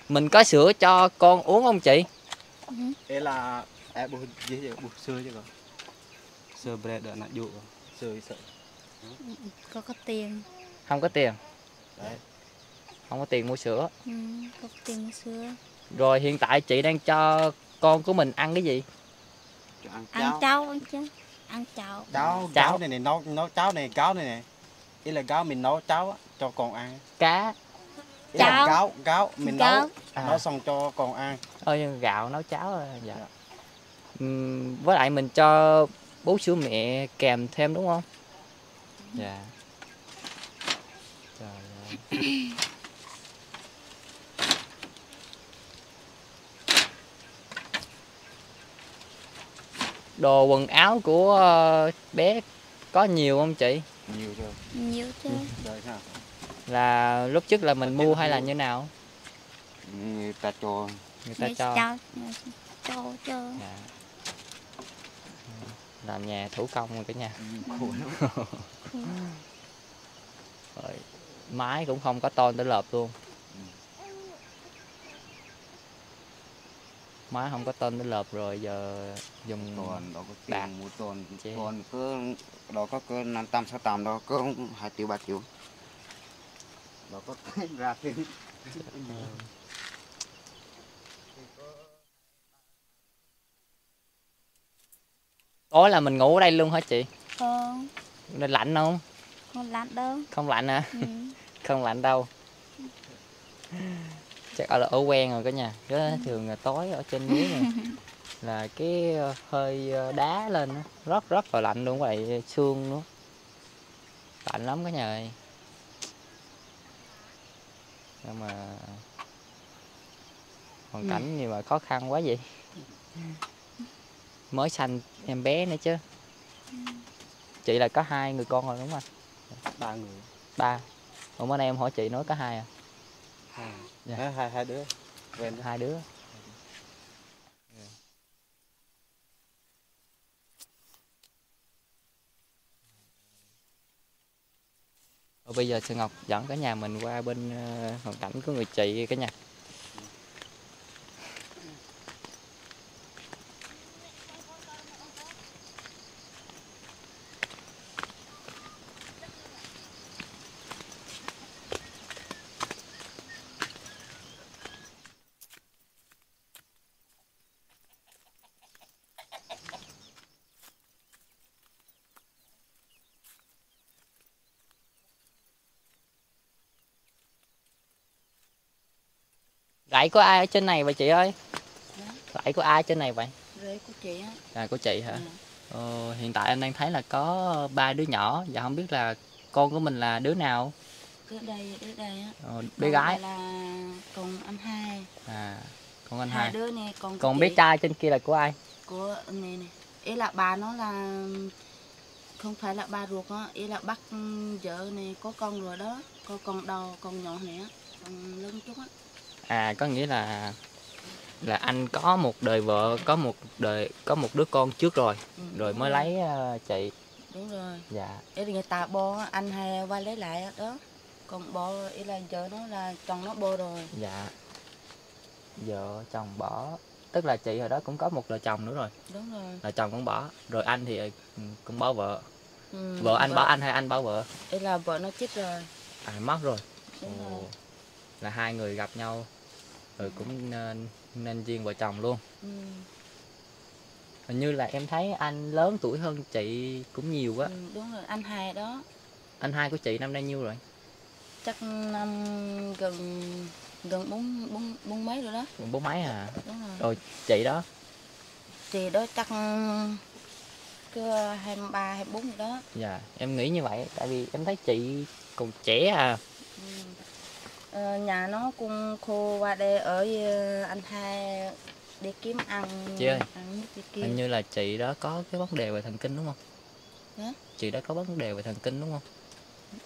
Mình có sữa cho con uống không chị? Ê là em bù gì vậy? Bù sơ chứ còn. Sơ bread đợi nãy dụ. Sơ sợ có có tiền. Không có tiền. Đấy. Không có tiền mua sữa. Ừ, có tiền xưa rồi hiện tại chị đang cho con của mình ăn cái gì? Cho ăn ăn cháo. cháo ăn chứ ăn cháo cháo Cháo. cháo này này nấu nấu cháo này cháo này này ý là cháo mình nấu cháo cho con ăn cá Ý là Cháo. cháo cháo mình Cháo. nấu À. nấu xong cho con ăn nhưng gạo nấu cháo dạ Ừm, với lại mình cho bú sữa mẹ kèm thêm đúng không dạ Trời ơi. <clears throat> đồ quần áo của ờ, bé có nhiều không chị? Nhiều chưa? Nhiều chứ. Đời ha. Là lúc trước là mình mua hay là như nào? Người ta cho. Người ta cho. cho cho cho Dạ. làm nhà thủ công rồi cả nhà. Khổ lắm. <laughs> Rồi, mái cũng không có tôn tới lợp luôn mái không có tôn tới lợp rồi giờ dùng toàn đó có tiền mua toàn Chê. toàn cứ đó có cứ năm trăm sáu trăm đó có hai triệu ba triệu. Đó có <laughs> ra tiền tối là mình ngủ ở đây luôn hả chị? Không. Nên lạnh không? Không lạnh đâu. Không lạnh hả? Ừ. <laughs> không lạnh đâu <laughs> chắc ở là ở quen rồi cả nhà. Chứ thường là tối ở trên núi này <laughs> là cái ờ, hơi ờ, đá lên á, rất rất là lạnh luôn lại xương nữa lạnh lắm cả nhà ơi. Nhưng mà hoàn cảnh gì mà khó khăn quá vậy? Mới sanh em bé nữa chứ. Chị là có hai người con rồi đúng không anh? Ba người. Ba. Ủa bữa nay em hỏi chị nói có hai à Dạ. hai hai, hai đứa. Quen hai đứa. Rồi bây giờ Sơn Ngọc dẫn cả nhà mình qua bên ờ, hoàn cảnh của người chị cả nhà Rẫy của ai ở trên này vậy chị ơi? Rẫy của ai ở trên này vậy? rễ của chị á À của chị hả? Ừ. Ờ, hiện tại em đang thấy là có ba đứa nhỏ và không biết là con của mình là đứa nào? cứ đây đứa đây á Ờ, Còn bé gái. là con anh hai À, con anh hai hai. đứa này còn Còn bé trai trên kia là của ai? của anh này này ý là bà nó là không phải là ba ruột á ý là bắt vợ này có con rồi đó có con đầu con nhỏ này á con lớn chút á À có nghĩa là là anh có một đời vợ, có một đời có một đứa con trước rồi, ừ, rồi mới lấy ờ, chị. đúng rồi Dạ. ý là người ta bo anh hay qua lấy lại đó còn bo ý là vợ nó là chồng nó bo rồi Dạ. Vợ chồng bỏ, tức là chị hồi đó cũng có một đời chồng nữa rồi, đúng rồi là chồng cũng bỏ, rồi anh thì ừ, cũng bỏ vợ. ừ, Vợ anh bỏ anh hay anh bỏ vợ? ý là vợ nó chết rồi À mất rồi. đúng rồi Ồ. Là hai người gặp nhau rồi cũng nên nên duyên vợ chồng luôn. ừ. Hình như là em thấy anh lớn tuổi hơn chị cũng nhiều quá. ừ, đúng rồi anh hai đó Anh hai của chị năm nay nhiêu rồi? chắc năm gần gần bốn bốn bốn mấy rồi đó bốn mấy à? đúng rồi Rồi chị đó thì đó chắc cứ hai ba hai bốn gì đó Dạ, em nghĩ như vậy tại vì em thấy chị còn trẻ à. ừ. Ờ, nhà nó cũng khô qua đây. Ở với anh hai để kiếm ăn Chị ơi, ăn nước đi kia hình như là chị đó có cái vấn đề về thần kinh đúng không? Hả? chị đó có vấn đề về thần kinh đúng không?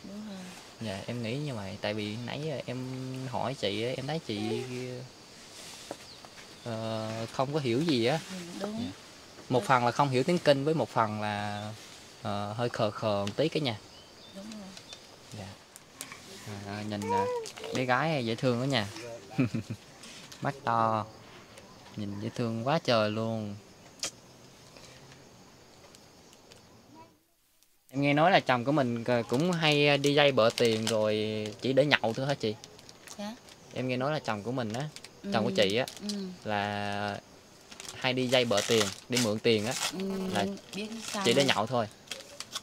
Đúng rồi. Dạ em nghĩ như vậy. Tại vì nãy em hỏi chị em thấy chị ờ, không có hiểu gì á. Đúng. Dạ. một phần là không hiểu tiếng kinh với một phần là ờ, hơi khờ khờ một tí cái nha à, nhìn à, bé gái dễ thương đó nha. <laughs> Mắt to. Nhìn dễ thương quá trời luôn. Em nghe nói là chồng của mình cũng hay đi dây bợ tiền rồi chỉ để nhậu thôi hả chị? Dạ. em nghe nói là chồng của mình á chồng của chị á ừ. là hay đi dây bợ tiền đi mượn tiền á ừ. Là biết sao chỉ để nhậu thôi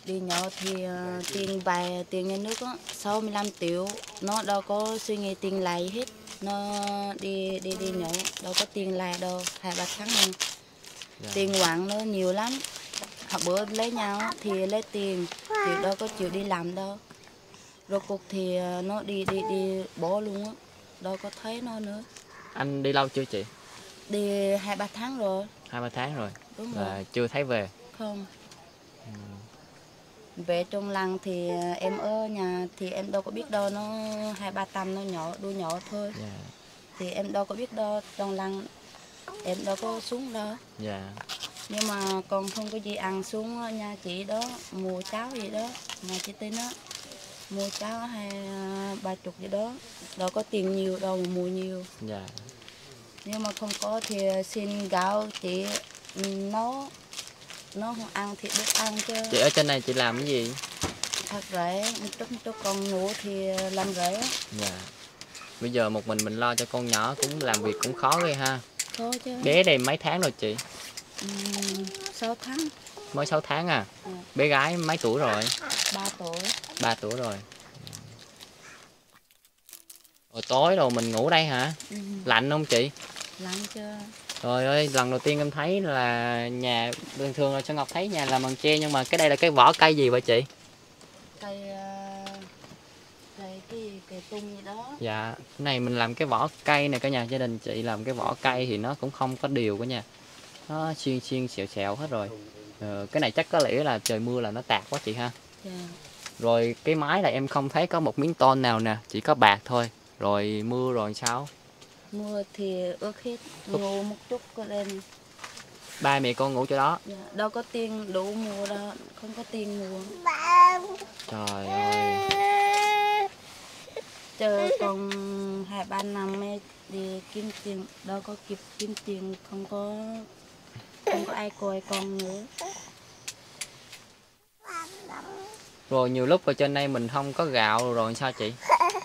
đi nhậu thì ờ, tiền bài tiền nhà nước á 65 triệu. Nó đâu có suy nghĩ tiền lại hết. Nó đi đi đi nhậu đâu có tiền lại đâu hai ba tháng này Dạ. tiền quặng nó nhiều lắm. Bữa lấy nhau thì lấy tiền thì đâu có chịu đi làm đâu. Rồi cuộc thì ờ, nó đi đi đi bỏ luôn á. Đâu có thấy nó nữa. Anh đi lâu chưa chị? Đi hai ba tháng rồi. Hai ba tháng rồi. Đúng rồi. là chưa thấy về. Không. Về trong làng thì ờ, em ở nhà thì em đâu có biết đâu nó hai ba tăm nó nhỏ đuôi nhỏ thôi. Dạ. Thì em đâu có biết đâu trong làng em đâu có xuống đâu dạ. Nhưng mà còn không có gì ăn xuống nhà chị đó mua cháo gì đó nhà chị tin đó mua cháo hay ờ, ba chục gì đó đâu có tiền nhiều đâu mà mua nhiều. Dạ. Nếu mà không có thì xin gạo chị ừ, nấu nó không ăn thì biết ăn chứ. Chị ở trên này chị làm cái gì? Thật rễ một chút một chút con ngủ thì làm rễ. Dạ. Bây giờ một mình mình lo cho con nhỏ cũng làm việc cũng khó ghê ha. Thôi chứ. Bé đây mấy tháng rồi chị? Ừm, sáu tháng. Mới 6 tháng à? Ừ. bé gái mấy tuổi rồi? Ba tuổi. 3 tuổi rồi. Rồi tối rồi mình ngủ đây hả? Ừm, lạnh không chị? Lạnh chưa trời ơi lần đầu tiên em thấy là nhà thường thường là cho ngọc thấy nhà làm bằng tre nhưng mà cái đây là cái vỏ cây gì vậy chị? Cây ờ, cây cái gì cây tung gì đó. Dạ cái này mình làm cái vỏ cây này cả nhà gia đình chị làm cái vỏ cây thì nó cũng không có đều cả nhà. Nó xiên xiên xẹo xẹo hết rồi. Ờ, cái này chắc có lẽ là trời mưa là nó tạt quá chị ha. Dạ. rồi cái mái là em không thấy có một miếng tôn nào nè chỉ có bạc thôi. Rồi mưa rồi sao mưa thì ướt hết ngủ một chút có lên. Ba mẹ con ngủ chỗ đó. Dạ. đâu có tiền đủ mua đâu không có tiền mua trời ơi. Chờ còn hai ba năm ấy đi kiếm tiền đâu có kịp kiếm tiền không có không có ai coi con nữa. Rồi nhiều lúc ở trên đây mình không có gạo rồi sao chị <laughs>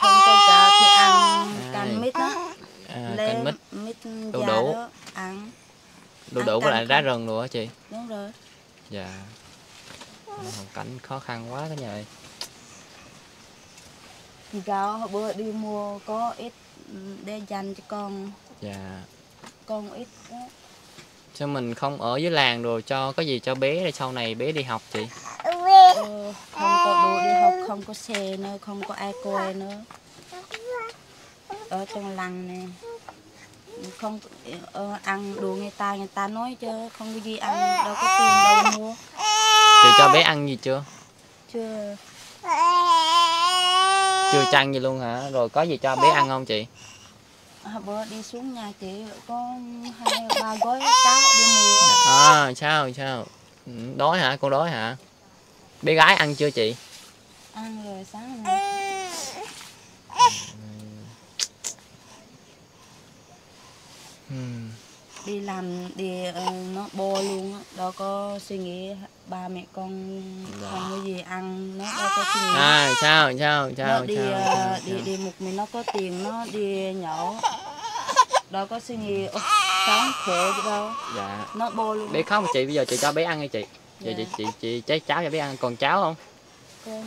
không có gạo thì ăn Ai. canh mít đó. À, canh mít. mít đu đủ. đó ăn. Đu đủ với lại lá rừng nữa hả chị. Đúng rồi. Dạ. Hoàn cảnh khó khăn quá cả nhà ơi. Gạo hồi bữa đi mua có ít ừ, để dành cho con. Dạ. Con ít đó. sao mình không ở dưới làng rồi cho có gì cho bé để sau này bé đi học chị? Ờ, không có xe nữa không có ai coi nữa. Ở trong làng này không ờ, ăn đồ người ta người ta nói chứ không có gì ăn đâu có tiền đâu mua. Chị cho bé ăn gì chưa? Chưa. Chưa chăn gì luôn hả? Rồi có gì cho bé ăn không chị? Hồi bữa đi xuống nhà chị có hai ba gói cháo đi mua. À sao sao? Ừ, đói hả? Con đói hả? Bé gái ăn chưa chị ăn rồi sáng này. Hmm. đi làm đi ờ, nó bò luôn á. Đâu có suy nghĩ ba mẹ con không có gì ăn nó đâu có suy nghĩ. À sao sao nó sao đi sao, ờ, sao, đi sao? đi một mình nó có tiền nó đi nhậu. Đâu có suy nghĩ "Ôi, sống khổ gì đâu. Dạ. Nó bò luôn. Bé khóc chị bây giờ chị cho bé ăn đi chị. Giờ Dạ. chị chị chị chế cháo cho bé ăn. Còn cháo không? Con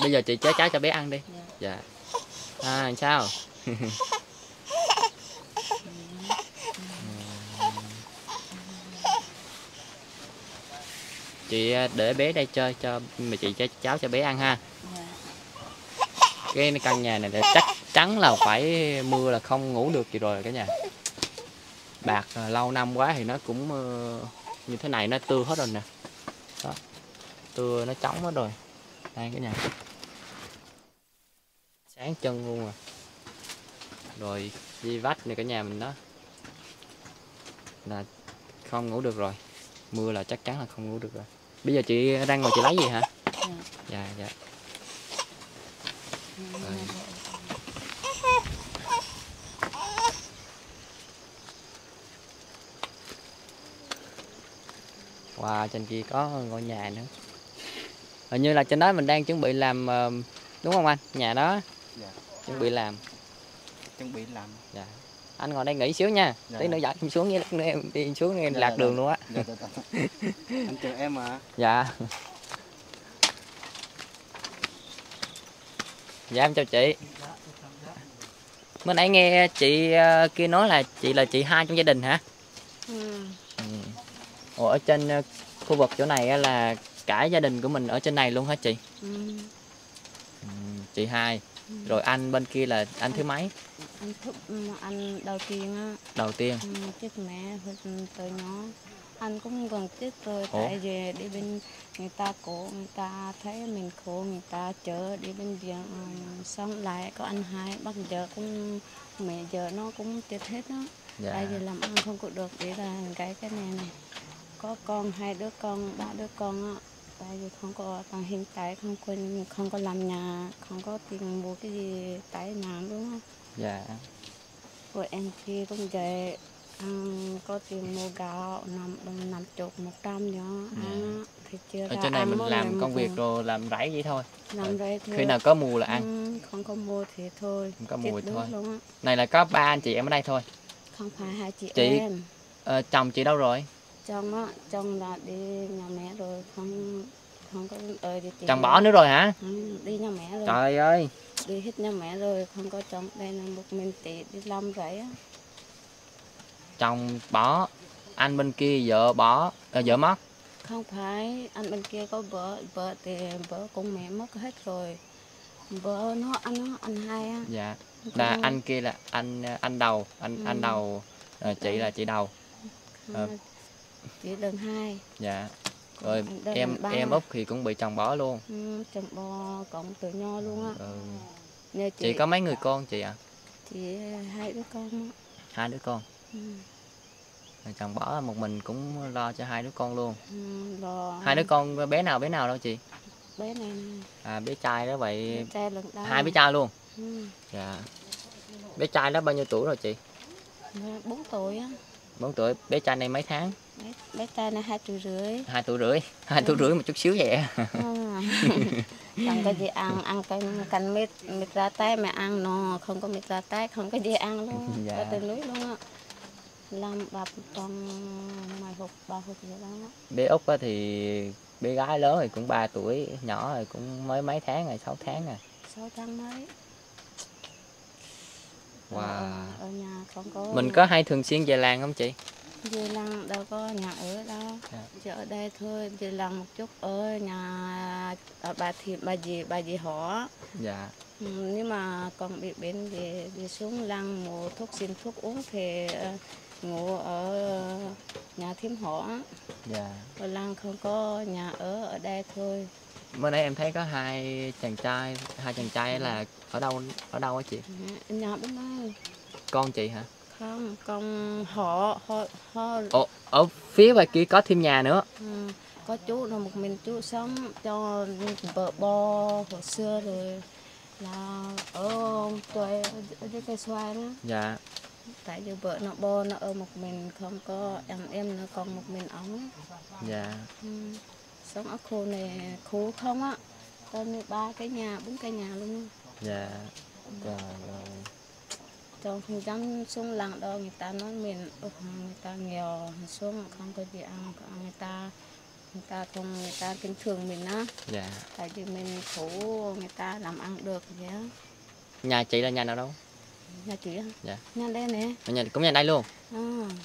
bây giờ chị chế cháo cho bé ăn đi. Dạ. dạ. À sao? <laughs> Chị à, để bé đây chơi cho mà chị chế cháo cho bé ăn ha. Dạ. cái căn nhà này là chắc chắn là phải mưa là không ngủ được gì rồi cả nhà. Bạc à, lâu năm quá thì nó cũng ờ, như thế này nó tưa hết rồi nè. Đó. Tưa nó trống hết rồi đây cả nhà sáng chân luôn à. Rồi di vách này cả nhà mình đó. Là không ngủ được rồi. Mưa là chắc chắn là không ngủ được rồi. Bây giờ chị đang ngồi chị lấy gì hả? Dạ. dạ. Dạ Wow, trên kia có ngôi nhà nữa. Hình như là trên đó mình đang chuẩn bị làm ờ, đúng không anh? Nhà đó Dạ. chuẩn bị làm. chuẩn bị làm Dạ. Anh ngồi đây nghỉ xíu nha. Dạ. Tí nữa dắt em xuống với lát nữa em đi xuống em Dạ, lạc dạ, đường dạ. luôn á. dạ, dạ, dạ. anh chờ em mà Dạ. Dạ em chào chị. Mới nãy nghe chị ờ, kia nói là chị là chị hai trong gia đình hả? Ừ. Ừ. Ủa ở trên ờ, khu vực chỗ này á là cả gia đình của mình ở trên này luôn hả chị? Ừ. Ừ, chị hai. Rồi anh bên kia là anh thứ mấy? anh thức anh đầu tiên á Đầu tiên. ừ, chết mẹ từ nhỏ anh cũng gần chết rồi Ủa? tại vì đi bên người ta cổ người ta thấy mình khổ người ta chở đi bên viện ừ, xong lại có anh hai bắt giờ cũng mẹ giờ nó cũng chết hết tại Dạ. vì làm ăn không có được để là cái cái này này có con hai đứa con ba đứa con á tại vì không có bằng hiện tại không có không có làm nhà không có tiền mua cái gì tại nhà luôn á Dạ. rồi em kia cũng vậy ăn có tiền mua gạo năm đồng năm chục một trăm nhớ ăn thì chưa Ở trên này mình làm công việc rồi làm rẫy vậy thôi. làm thôi Khi nào có mùa là ăn. Ừ, không có mua thì thôi Không có đuối thôi. luôn Này là có ba anh chị em ở đây thôi. không phải hai chị, Chị- em Ờ, chồng chị đâu rồi? Chồng á chồng là đi nhà mẹ rồi không không có ở đi tìm Chồng bỏ nữa rồi hả? Ừ, đi nhà mẹ rồi Trời ơi. đi hết nhà mẹ rồi không có chồng đây là một mình chị đi làm vậy á Chồng bỏ. Anh bên kia vợ bỏ. ờ, vợ mất. không phải anh bên kia có vợ vợ thì vợ cùng mẹ mất hết rồi vợ nó anh nó anh hai á Dạ. Là anh kia là anh anh đầu. Anh anh Ừ. đầu. Ờ, chị là chị đầu. ờ. Chị lần hai Dạ. Rồi em em Úc thì cũng bị chồng bỏ luôn. ừ, chồng bò cộng từ nho luôn á Ừ. chị Chị có mấy người con chị ạ? chị hai đứa con á Hai đứa con. ừ. Rồi chồng bỏ một mình cũng lo cho hai đứa con luôn. Ừ, lo Hai đứa con bé nào bé nào đâu chị? bé này À bé trai đó vậy. bé trai lần Hai bé trai luôn. ừ. Dạ. Bé trai đó bao nhiêu tuổi rồi chị? bé bốn tuổi á 4 tuổi. Bé trai này mấy tháng? bé, bé trai này hai tuổi rưỡi Hai tuổi rưỡi. Hai tuổi rưỡi một chút xíu vậy. À. chẳng có gì ăn ăn cái canh mít mít ra tay mà ăn nó không có mít ra tay không có gì ăn luôn Dạ. ở trên núi luôn á làm bắp trong mai hộp ba hộp gì đó Bé á thì bé gái lớn thì cũng 3 tuổi, nhỏ thì cũng mới mấy tháng rồi, 6 tháng rồi. sáu tháng mấy Wow. ở, nhà không có Mình có hay thường xuyên về làng không chị? về làng đâu có nhà ở đâu Dạ. chỉ ở đây thôi về làng một chút ở nhà ở bà thì bà dì bà dì họ Dạ. Ừ, nhưng mà còn bị bệnh thì đi xuống làng mua thuốc xin thuốc uống thì ờ, ngủ ở nhà thím họ Dạ. ở làng không có nhà ở ở đây thôi Mới nãy em thấy có hai chàng trai, hai chàng trai là ở đâu ở đâu á chị? Ừ, nhà bên đây Con chị hả? không còn họ họ họ Ồ, ở phía ngoài kia có thêm nhà nữa. ừ, có chú là một mình chú sống cho vợ bo hồi xưa rồi là ở tuổi ở, ở dưới cây xoài đó Dạ. tại vì vợ nó bo nó ở một mình không có em em nó còn một mình ống Dạ. ừ. Sống ở khu này khu không á có như ba cái nhà bốn cái nhà luôn. Dạ. Trời ơi. Trong không dám xuống làng đâu người ta nói mình "Ôi, người ta nghèo xuống không có gì ăn người ta người ta không người ta kính thường mình á Dạ. tại vì mình khổ người ta làm ăn được vậy á Nhà chị là nhà nào đâu? nhà chị á Dạ. nhà đây nè Nhà cũng nhà đây luôn. à,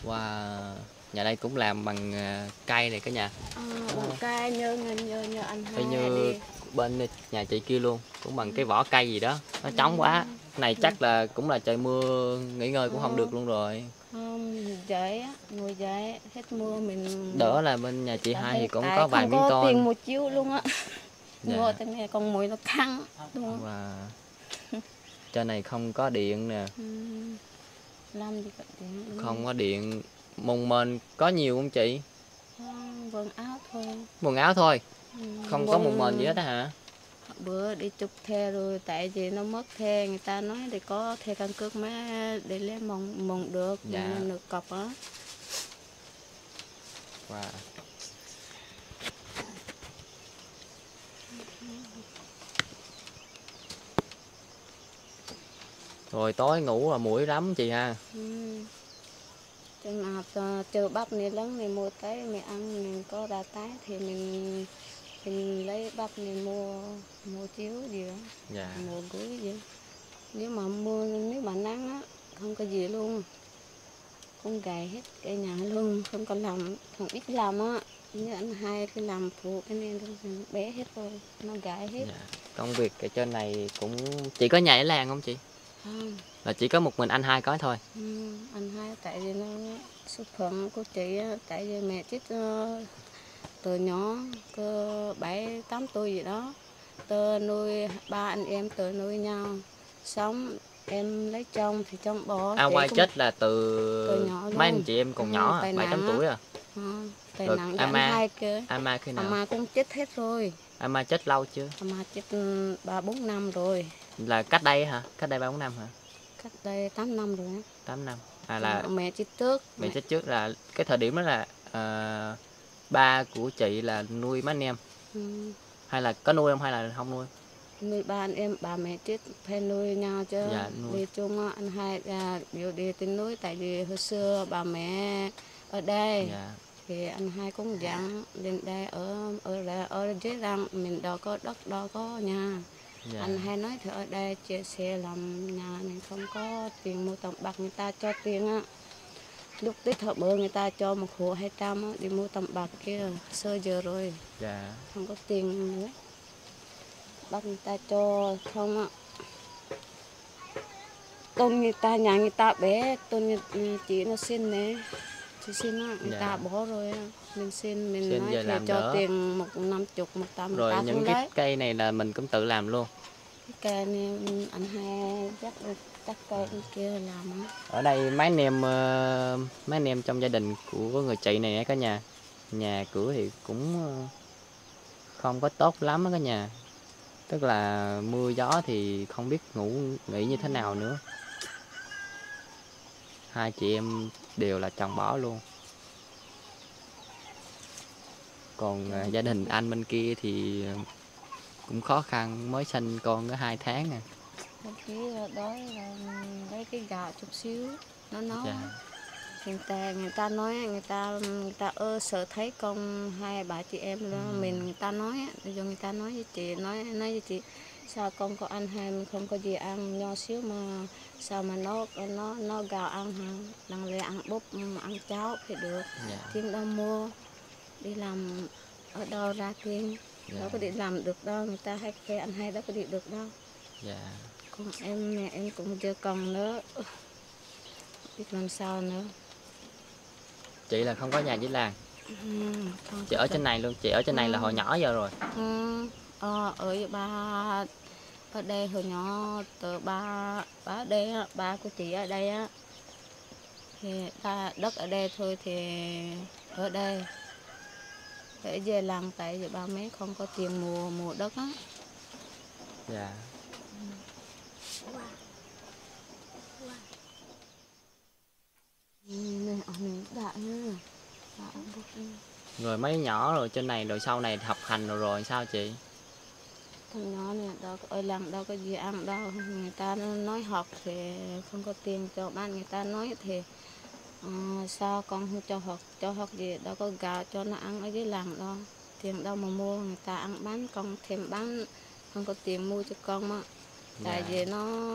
Wow. Nhà đây cũng làm bằng ờ, cây này cả nhà. à, bằng cây nhớ nhớ nhớ anh hai như đi. bên nhà chị kia luôn cũng bằng cái vỏ cây gì đó. Nó trống quá. Này chắc là cũng là trời mưa nghỉ ngơi cũng không được luôn rồi. Không dễ á mùa dễ hết mưa mình đỡ là bên nhà chị hai thì cũng Tại có vài miếng có tiền một chiếu luôn á. <laughs> Dạ. mua tên này con mùi nó căng đúng và trên này không có điện nè. <laughs> Ừ. làm gì có tiền không có điện mùng mền có nhiều không chị quần áo thôi quần áo thôi không có mùng mền gì hết á hả bữa đi chụp the rồi tại vì nó mất the người ta nói để có the căn cước má để lấy mong mong được Dạ. mình được cọc á Wow. Rồi tối ngủ là mũi lắm chị ha. ừ. Chừng nào chờ- bắp này lớn này mua tới mình ăn mình có đá tái thì mình mình lấy bắp này mua mua chiếu gì đó Dạ. mùa cuối gì nếu mà mưa nếu mà nắng á không có gì luôn cũng gầy hết cây nhà luôn không có làm không ít làm á như anh hai cái làm phụ cái nên bé hết rồi nó gãy hết Dạ. Công việc ở trên này cũng chỉ có nhà ở làng không chị? không Là chỉ có một mình anh hai có thôi. ừ, anh hai tại vì nó số phận của chị tại vì mẹ chết ờ, từ nhỏ cơ bảy tám tuổi gì đó tớ nuôi ba anh em tự nuôi nhau sống em lấy chồng thì chồng bỏ À cũng- chết là từ Từ nhỏ mấy anh chị em còn Ừ, nhỏ, tai bảy tám tuổi à. Ờ, tài Rồi nặng a với anh ma? hai kia Ama khi nào? mà cũng chết hết rồi Ama chết lâu chưa? mà chết ừ, ba bốn năm rồi Là cách đây hả? Cách đây ba bốn năm hả? Cách đây 8 năm rồi á. 8 năm. À là Ờ, mẹ chết trước. mẹ chết trước là cái thời điểm đó là ờ, ba của chị là nuôi mấy anh em. Ừ, hay là có nuôi không hay là không nuôi? Nuôi ba anh em bà mẹ chết phải nuôi nhau chứ. Dạ, nuôi. đi chung anh hai à, biểu đi trên núi tại vì hồi xưa bà mẹ ở đây. Dạ. Thì anh hai cũng dặn lên đây ở ở ra ở dưới răng mình đâu có đất đâu có nhà dạ. Anh hay nói thì ở đây chia sẻ làm nhà này không có tiền mua tầm bạc người ta cho tiền á. Lúc tới thợ bữa người ta cho một hộ hai trăm đi mua tầm bạc kia sơ giờ rồi. Dạ. Không có tiền nữa. Bắt người ta cho không á. Tôn người ta nhà người ta bé tôn chị nó xin nè chị xin á người Dạ. ta bỏ rồi mình xin mình Xin nói giờ thì làm cho đỡ. tiền một năm chục một trăm người rồi ta những cái lấy cây này là mình cũng tự làm luôn. Cái cây này anh hai dắt cắt cây bên kia làm ở đây mấy anh em ờ, mấy anh em trong gia đình của người chị này cả nhà. Nhà cửa thì cũng ờ, không có tốt lắm á cả nhà. Tức là mưa gió thì không biết ngủ nghỉ như thế nào nữa hai chị em đều là chồng bỏ luôn. Còn ờ, gia đình anh bên kia thì cũng khó khăn mới sinh con có hai tháng à. Đôi khi là đói là lấy cái gạo chút xíu nó nấu. Dạ. Người ta người ta nói người ta người ta ơ sợ thấy con hai bà chị em đó mình người ta nói giờ người ta nói với chị nói nói với chị sao con có ăn hai mình không có gì ăn? Nho xíu mà sao mà nó nó nó gạo ăn hả? Đằng lẽ ăn búp ăn cháo thì được. Dạ. Tiền đâu mua đi làm ở đâu ra tiền dạ. Đâu có đi làm được đâu. Người ta hay khe ăn hay đâu có đi được đâu. Dạ. Con em mẹ em cũng chưa còn nữa. Biết làm sao nữa. Chị là không có nhà với làng? Ừ, chị ở trên này luôn. Chị ở trên này là hồi nhỏ giờ rồi. Ừ, ờ, ở ba ở đây hồi nhỏ từ ba ba đây ba của chị ở đây á. Thì ta đất ở đây thôi thì ở đây. Để về làng tại vì ba mấy không có tiền mua mua đất á. Dạ. Rồi mấy nhỏ rồi trên này rồi sau này học hành rồi rồi sao chị thằng nhỏ này có ở làng đâu có gì ăn đâu người ta nói học thì không có tiền cho bạn người ta nói thì ờ, sao con không cho học cho học gì đâu có gạo cho nó ăn ở dưới làng đâu tiền đâu mà mua người ta ăn bán con thêm bán không có tiền mua cho con mà tại Dạ. vì nó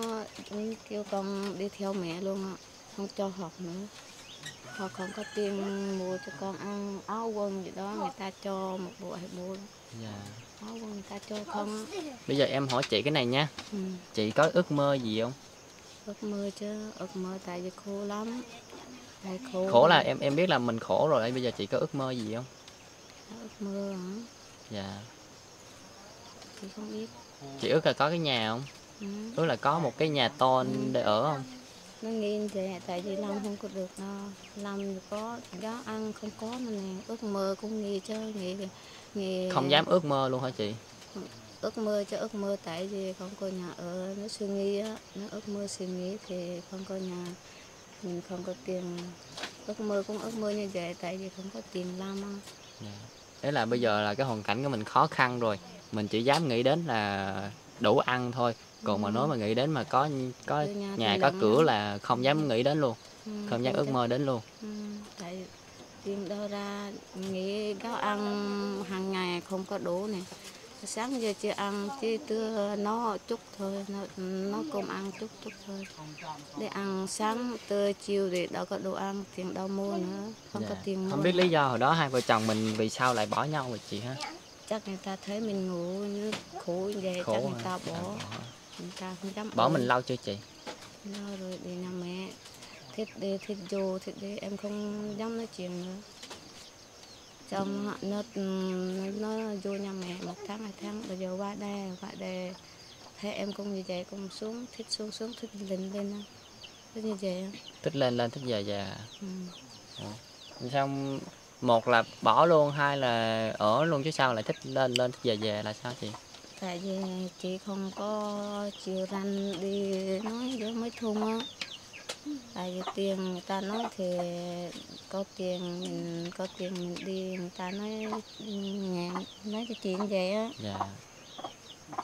kêu con đi theo mẹ luôn á không cho học nữa. Họ không có tiền mua cho con ăn áo quần gì đó người ta cho một bộ hai bộ dạ có người ta cho không? Á. bây giờ em hỏi chị cái này nha. Ừ. chị có ước mơ gì không? Ước mơ chứ ước mơ tại vì khô lắm. Tại khô khổ là em em biết là mình khổ rồi bây giờ chị có ước mơ gì không? Ước mơ hả? Dạ. Thì không biết. Chị ước là có cái nhà không? Ừ. ước là có một cái nhà to để ở không? Nó như vậy tại vì làm không có được đâu làm thì có gió ăn không có mà nè ước mơ cũng nghĩ chứ nghĩ nghĩ không dám ước mơ luôn hả chị? Ước mơ cho ước mơ tại vì không có nhà ở nó suy nghĩ á nó ước mơ suy nghĩ thì không có nhà mình không có tiền. Ước mơ cũng ước mơ như vậy tại vì không có tiền làm á. Dạ. Thế là bây giờ là cái hoàn cảnh của mình khó khăn rồi. Mình chỉ dám nghĩ đến là đủ ăn thôi. Còn mà nói mà nghĩ đến mà có có nhà nhà có cửa là không dám nghĩ đến luôn. Ừ, không dám ước mơ đến luôn. Ừ, tại tiền đâu ra nghĩ gáo ăn hàng ngày không có đủ nè sáng giờ chỉ ăn chỉ đưa nó chút thôi nó nó cũng ăn chút chút thôi. Để ăn sáng từ chiều thì đâu có đồ ăn tiền đâu mua nữa không có Dạ. tiền mua không biết lý do hồi đó hai vợ chồng mình vì sao lại bỏ nhau vậy chị ha? Chắc người ta thấy mình ngủ như khổ như vậy khổ chắc người ta À, bỏ. người ta không dám bỏ mình lâu chưa chị? Lo rồi để nhà mẹ thích đi thích vô thích đi em không dám nói chuyện nữa. Chồng họ- nó nó nó vô nhà mẹ một tháng hai tháng bây giờ qua đây qua đây. Thấy em cũng như vậy cũng xuống thích xuống xuống thích lên lên thích như vậy thích lên lên thích về về ừ. xong một là bỏ luôn hai là ở luôn chứ sao lại thích lên lên thích về về là sao chị? Tại vì chị không có chịu ranh đi nói với mấy thùng á tại vì tiền người ta nói thì có tiền mình có tiền mình đi người ta nói nhà nói cái chuyện vậy á. Dạ.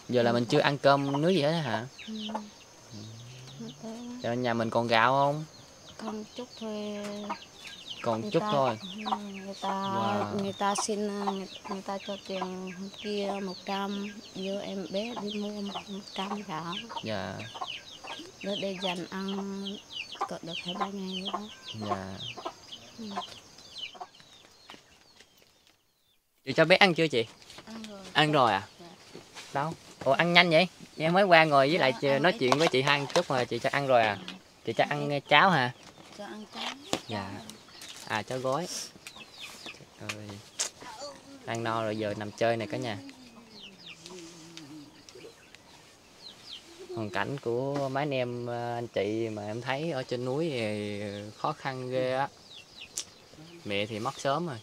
Giờ là mình chưa ăn cơm nước gì hết hả? Ừ. Giờ nhà mình còn gạo không? Không chút thôi. Còn người chút ta, thôi. ừ, người ta Wow. người ta xin người, người ta cho tiền hôm kia một trăm giờ em bé đi mua một một trăm gạo. Dạ để để dành ăn cỡ được hai ba ngày nữa. Đó dạ. Ừ. chị cho bé ăn chưa chị? Ăn rồi. Ăn rồi à? Dạ. đâu? Ủa ăn nhanh vậy? Em mới qua ngồi với lại Dạ, chị- ăn nói chuyện với chị hai chút mà chị cho ăn rồi à? Chị cho ăn cháo hả? Cho ăn cháo. Dạ. À cháo gói. Trời ơi. Ăn no rồi giờ nằm chơi này cả nhà hoàn cảnh của mấy anh em ờ, anh chị mà em thấy ở trên núi thì khó khăn ghê á. Mẹ thì mất sớm rồi.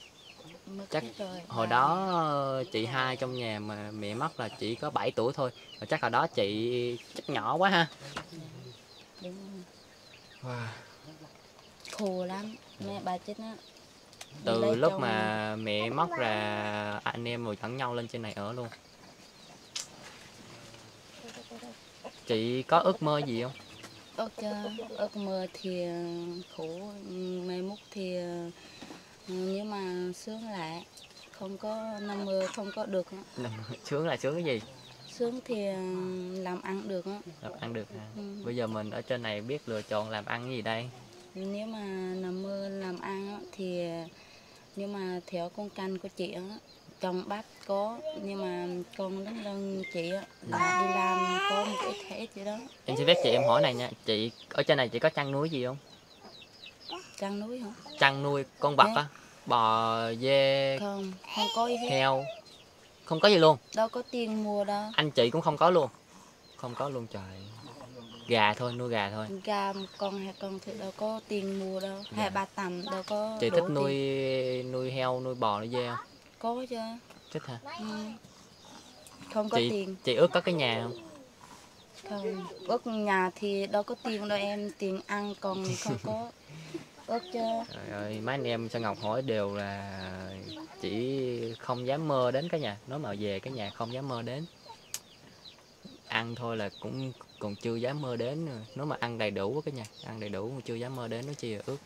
Chắc hồi đó ờ, chị hai trong nhà mà mẹ mất là chỉ có 7 tuổi thôi. Và chắc hồi đó chị chắc nhỏ quá ha. Khổ lắm. Mẹ bà chết á. Từ lúc mà mẹ mất là anh em rồi dẫn nhau lên trên này ở luôn chị có ước mơ gì không? Ước cho ước mơ thì ờ, khổ mai mốt thì ờ, nhưng mà sướng lại không có năm mơ không có được á. sướng là sướng cái gì? Sướng thì ờ, làm ăn được á. Làm ăn được hả? Ừ. bây giờ mình ở trên này biết lựa chọn làm ăn cái gì đây? Nếu mà nằm mơ làm ăn á, thì nhưng mà theo con canh của chị á chồng bác có nhưng mà con lớn hơn chị á là đi làm có một ít hết vậy đó. Em xin phép chị em hỏi này nha chị ở trên này chị có chăn nuôi gì không? Chăn núi hả? Chăn nuôi con vật Dạ. á bò dê không không có gì hết. heo không có gì luôn? Đâu có tiền mua đâu. Anh chị cũng không có luôn? Không có luôn trời. Gà thôi nuôi gà thôi. Gà một con hai con thì đâu có tiền mua đâu. Hai ba tầm đâu có Dạ. chị đủ thích tiền. nuôi nuôi heo nuôi bò nuôi dê không có chứ. Thích hả? Ừ. không có chị tiền. chị ước có cái nhà không? Không ước nhà thì đâu có tiền đâu em tiền ăn còn <laughs> không có. Ước chứ. Trời ơi, mấy anh em Sơn Ngọc hỏi đều là chỉ không dám mơ đến cái nhà. Nói mà về cái nhà không dám mơ đến. Ăn thôi là cũng còn chưa dám mơ đến nếu mà ăn đầy đủ cái nhà. Ăn đầy đủ mà chưa dám mơ đến. Nó chỉ ước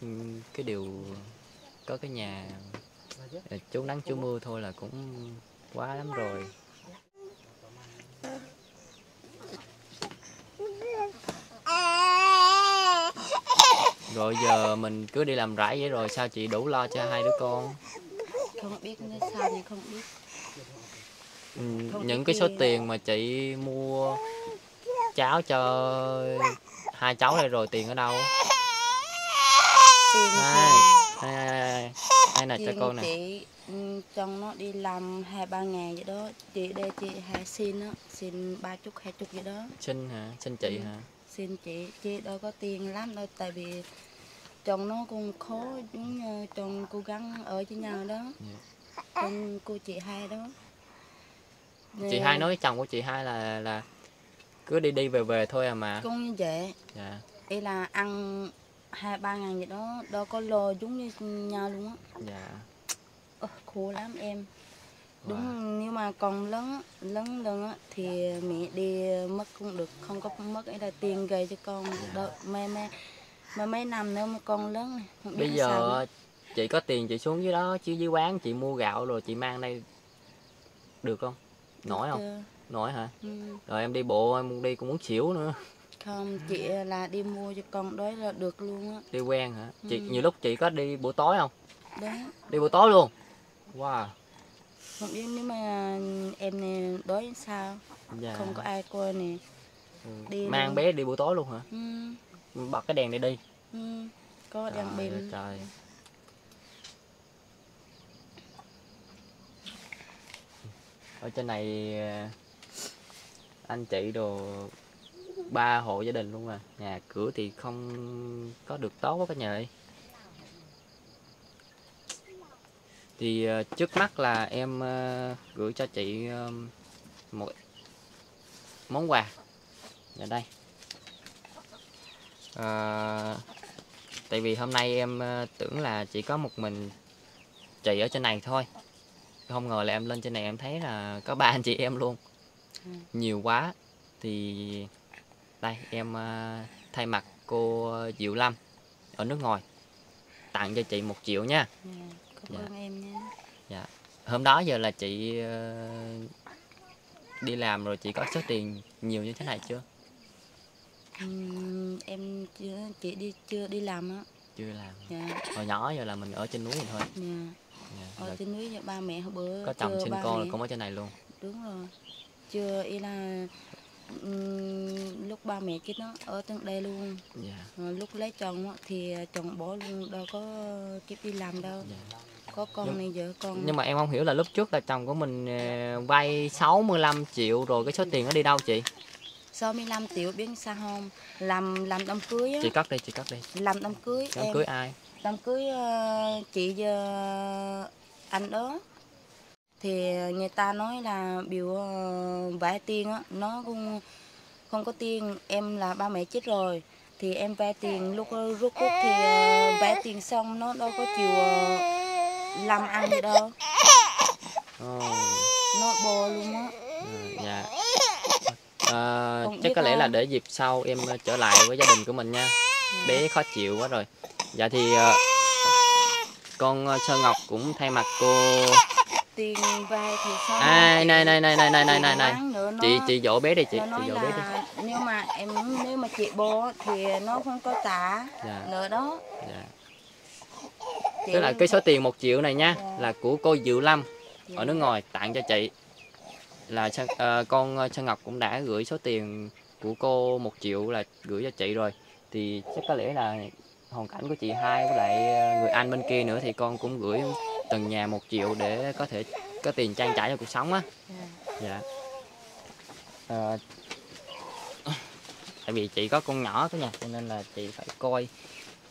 cái điều có cái nhà chú nắng chú mưa thôi là cũng quá lắm rồi. Rồi giờ mình cứ đi làm rãi vậy rồi sao chị đủ lo cho hai đứa con? Không biết nữa sao thì không biết. Ừ, Không những cái số tiền mà chị mua cháo cho hai cháu đây rồi tiền ở đâu? Tiền Ai? thì đây, đây, đây, nè cho cô nè? chị ừ, chồng nó đi làm hai ba ngày vậy đó. Chị đây chị hay xin á xin ba chục hai chục vậy đó. Xin hả? Xin chị Ừ. hả? xin chị. Chị đâu có tiền lắm đâu tại vì chồng nó cũng khó như chồng cố gắng ở với nhau đó. Dạ. chồng cô chị hai đó. Chị hai nói với chồng của chị hai là là cứ đi đi về về thôi à mà. Cũng như vậy. Dạ. Ý là ăn hai ba ngàn vậy đó đâu có lo giống như nhau luôn á. Dạ. Ơ, khổ lắm em. Đúng Wow. nhưng mà còn lớn lớn lớn á, thì mẹ đi mất cũng được không có mất ấy là tiền gây cho con. Dạ. đâu mấy mấy mà mấy năm nữa mà con lớn này không biết bây nó sao giờ chị có tiền chị xuống dưới đó chứ dưới quán chị mua gạo rồi chị mang đây được không? Nổi không? nổi hả? Ừ. rồi em đi bộ em đi cũng muốn xỉu nữa không chị là đi mua cho con đó là được luôn á đi quen hả chị Ừ. nhiều lúc chị có đi buổi tối không đấy đi buổi tối luôn wow không biết nếu mà em này đói sao dạ. không có ai coi nè Ừ. đi mang luôn. bé đi buổi tối luôn hả ừ. bật cái đèn để đi Ừ. có đèn trời pin trời ở trên này à, anh chị đồ ba hộ gia đình luôn à. Nhà cửa thì không có được tốt quá cả nhà ơi. Thì à, trước mắt là em à, gửi cho chị à, một món quà. Ở đây. À, tại vì hôm nay em tưởng là chỉ có một mình chị ở trên này thôi. Không ngờ là em lên trên này em thấy là có ba anh chị em luôn. Ừ. nhiều quá. Thì đây em à, thay mặt cô Diệu Lâm ở nước ngoài tặng cho chị một triệu nha. Dạ, cảm Dạ. ơn em nha. Hôm đó giờ là chị ờ, đi làm rồi chị có số tiền nhiều như thế này chưa? Ừm, em chưa chị đi chưa đi làm á. Chưa làm. Dạ. Hồi nhỏ giờ là mình ở trên núi này thôi. Dạ. Dạ, ở rồi trên núi nhà ba mẹ hồi bữa có chồng sinh con mẹ. là cũng ở trên này luôn. Đúng rồi. Chưa ý là lúc ba mẹ kết nó ở trên đây luôn. Dạ. Rồi lúc lấy chồng thì chồng bỏ luôn đâu có kịp đi làm đâu. Dạ. có con Nhưng- này vợ con. nhưng mà em không hiểu là lúc trước là chồng của mình ờ, vay 65 triệu rồi cái số tiền nó đi đâu chị? 65 triệu biết sao không làm làm đám cưới á. Chị cất đi chị cất đi. Làm đám cưới đám em. cưới ai? Đám cưới ờ, chị ờ, anh đó thì người ta nói là biểu ờ, vay tiền á nó cũng không có tiền em là ba mẹ chết rồi. Thì em vay tiền lúc ờ, rút cút thì ờ, vay tiền xong nó đâu có chịu làm ăn gì đâu. Ồ, nó bò luôn á. Dạ. Không chắc có lẽ là để dịp sau em trở lại với gia đình của mình nha. Bé khó chịu quá rồi. Dạ thì con Sơn Ngọc cũng thay mặt cô tiền vay thì sao? À này này này này này này này này. Chị chị dỗ bé đi chị chị dỗ bé đi. nếu mà em nếu mà chị bố thì nó không có trả dạ. nữa đó. Dạ. Chị tức là cái số tiền một triệu này nha Dạ. là của cô Diệu Lâm Dạ. ở nước ngoài tặng cho chị. Là Sơn- ờ, con ờ, Sơn Ngọc cũng đã gửi số tiền của cô một triệu là gửi cho chị rồi. Thì chắc có lẽ là hoàn cảnh của chị hai với lại ờ, người anh bên kia nữa thì con cũng gửi từng nhà một triệu để có thể có tiền trang trải cho cuộc sống á. Dạ. dạ. Ờ, tại vì chị có con nhỏ đó nha cho nên là chị phải coi.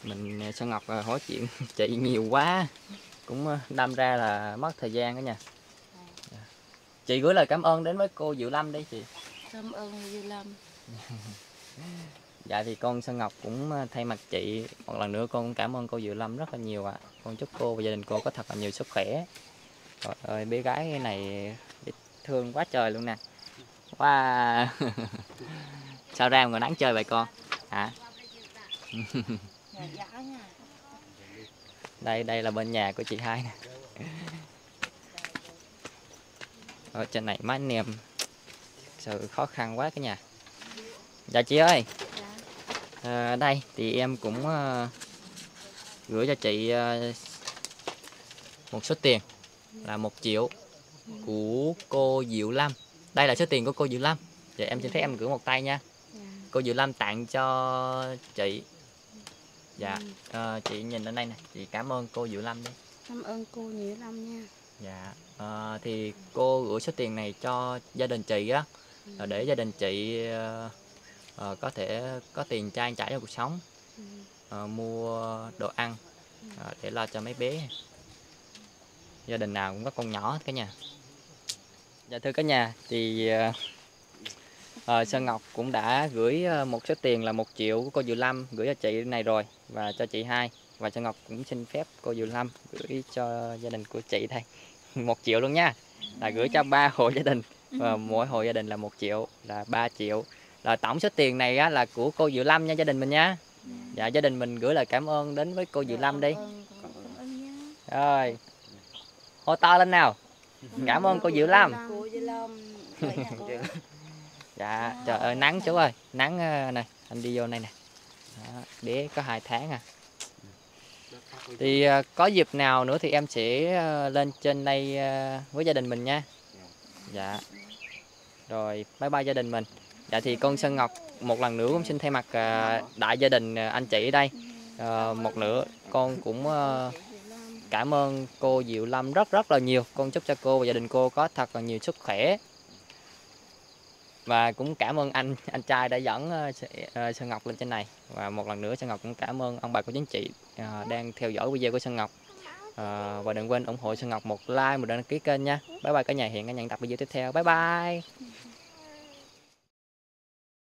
Mình ờ, Sơn Ngọc ờ, hỏi chuyện <laughs> chị nhiều quá cũng đâm ra là mất thời gian đó nha. Dạ. chị gửi lời cảm ơn đến với cô Diệu Lâm đi chị. Cảm ơn Duy Lâm. <laughs> Dạ thì con Sơn Ngọc cũng thay mặt chị một lần nữa con cũng cảm ơn cô Diệu Lâm rất là nhiều ạ con chúc cô và gia đình cô có thật là nhiều sức khỏe. Trời ơi bé gái này thương quá trời luôn nè. Wow <laughs> sao ra ngoài nắng chơi vậy con? Hả? Dạ, <laughs> dạ đây đây là bên nhà của chị hai nè. Ở trên này anh em sự khó khăn quá cái nhà. Dạ chị ơi. À, đây thì em cũng ờ, gửi cho chị ờ, một số tiền là một triệu của cô Diệu Lâm. Đây là số tiền của cô Diệu Lâm. Vậy em xin phép em gửi một tay nha. Dạ. cô Diệu Lâm tặng cho chị. Dạ ờ, chị nhìn lên đây nè. Chị cảm ơn cô Diệu Lâm đi. Cảm ơn cô nhiều lắm nha. dạ ờ, thì cô gửi số tiền này cho gia đình chị á. Để gia đình chị ờ, có thể có tiền trang trải cho cuộc sống. Ừ. mua đồ ăn ờ, để lo cho mấy bé. Gia đình nào cũng có con nhỏ hết cả nhà. Dạ thưa cả nhà thì ờ, ờ, Sơn Ngọc cũng đã gửi ờ, một số tiền là một triệu của cô Diệu Lâm gửi cho chị này rồi và cho chị hai. Và Sơn Ngọc cũng xin phép cô Diệu Lâm gửi cho gia đình của chị đây <laughs> một triệu luôn nha. Là gửi cho ba hộ gia đình. Và <laughs> mỗi hộ gia đình là một triệu là 3 triệu. Là tổng số tiền này á, là của cô Diệu Lâm nha gia đình mình nha dạ gia đình mình gửi lời cảm ơn đến với cô Diệu Lâm đi. Cảm ơn, cảm ơn nha. rồi. Hô to lên nào. Cảm ơn cô Diệu Lâm. Cô Diệu Lâm. Hả cô? dạ. Trời ơi nắng chú ơi. Nắng ờ, này anh đi vô đây nè. Đó, đế có hai tháng à. Thì ờ, có dịp nào nữa thì em sẽ ờ, lên trên đây với gia đình mình nha. Dạ. Rồi bye bye gia đình mình. Dạ thì con Sơn Ngọc một lần nữa cũng xin thay mặt à, đại gia đình à, anh chị ở đây. À, một nữa con cũng cảm ơn cô Diệu Lâm rất rất là nhiều. Con chúc cho cô và gia đình cô có thật là nhiều sức khỏe. Và cũng cảm ơn anh anh trai đã dẫn Sơn Ngọc lên trên này. Và một lần nữa Sơn Ngọc cũng cảm ơn ông bà cô chính chị đang theo dõi video của Sơn Ngọc. Và đừng quên ủng hộ Sơn Ngọc một like, một đăng ký kênh nha. Bye bye cả nhà, hẹn cả nhà tập video tiếp theo. Bye bye!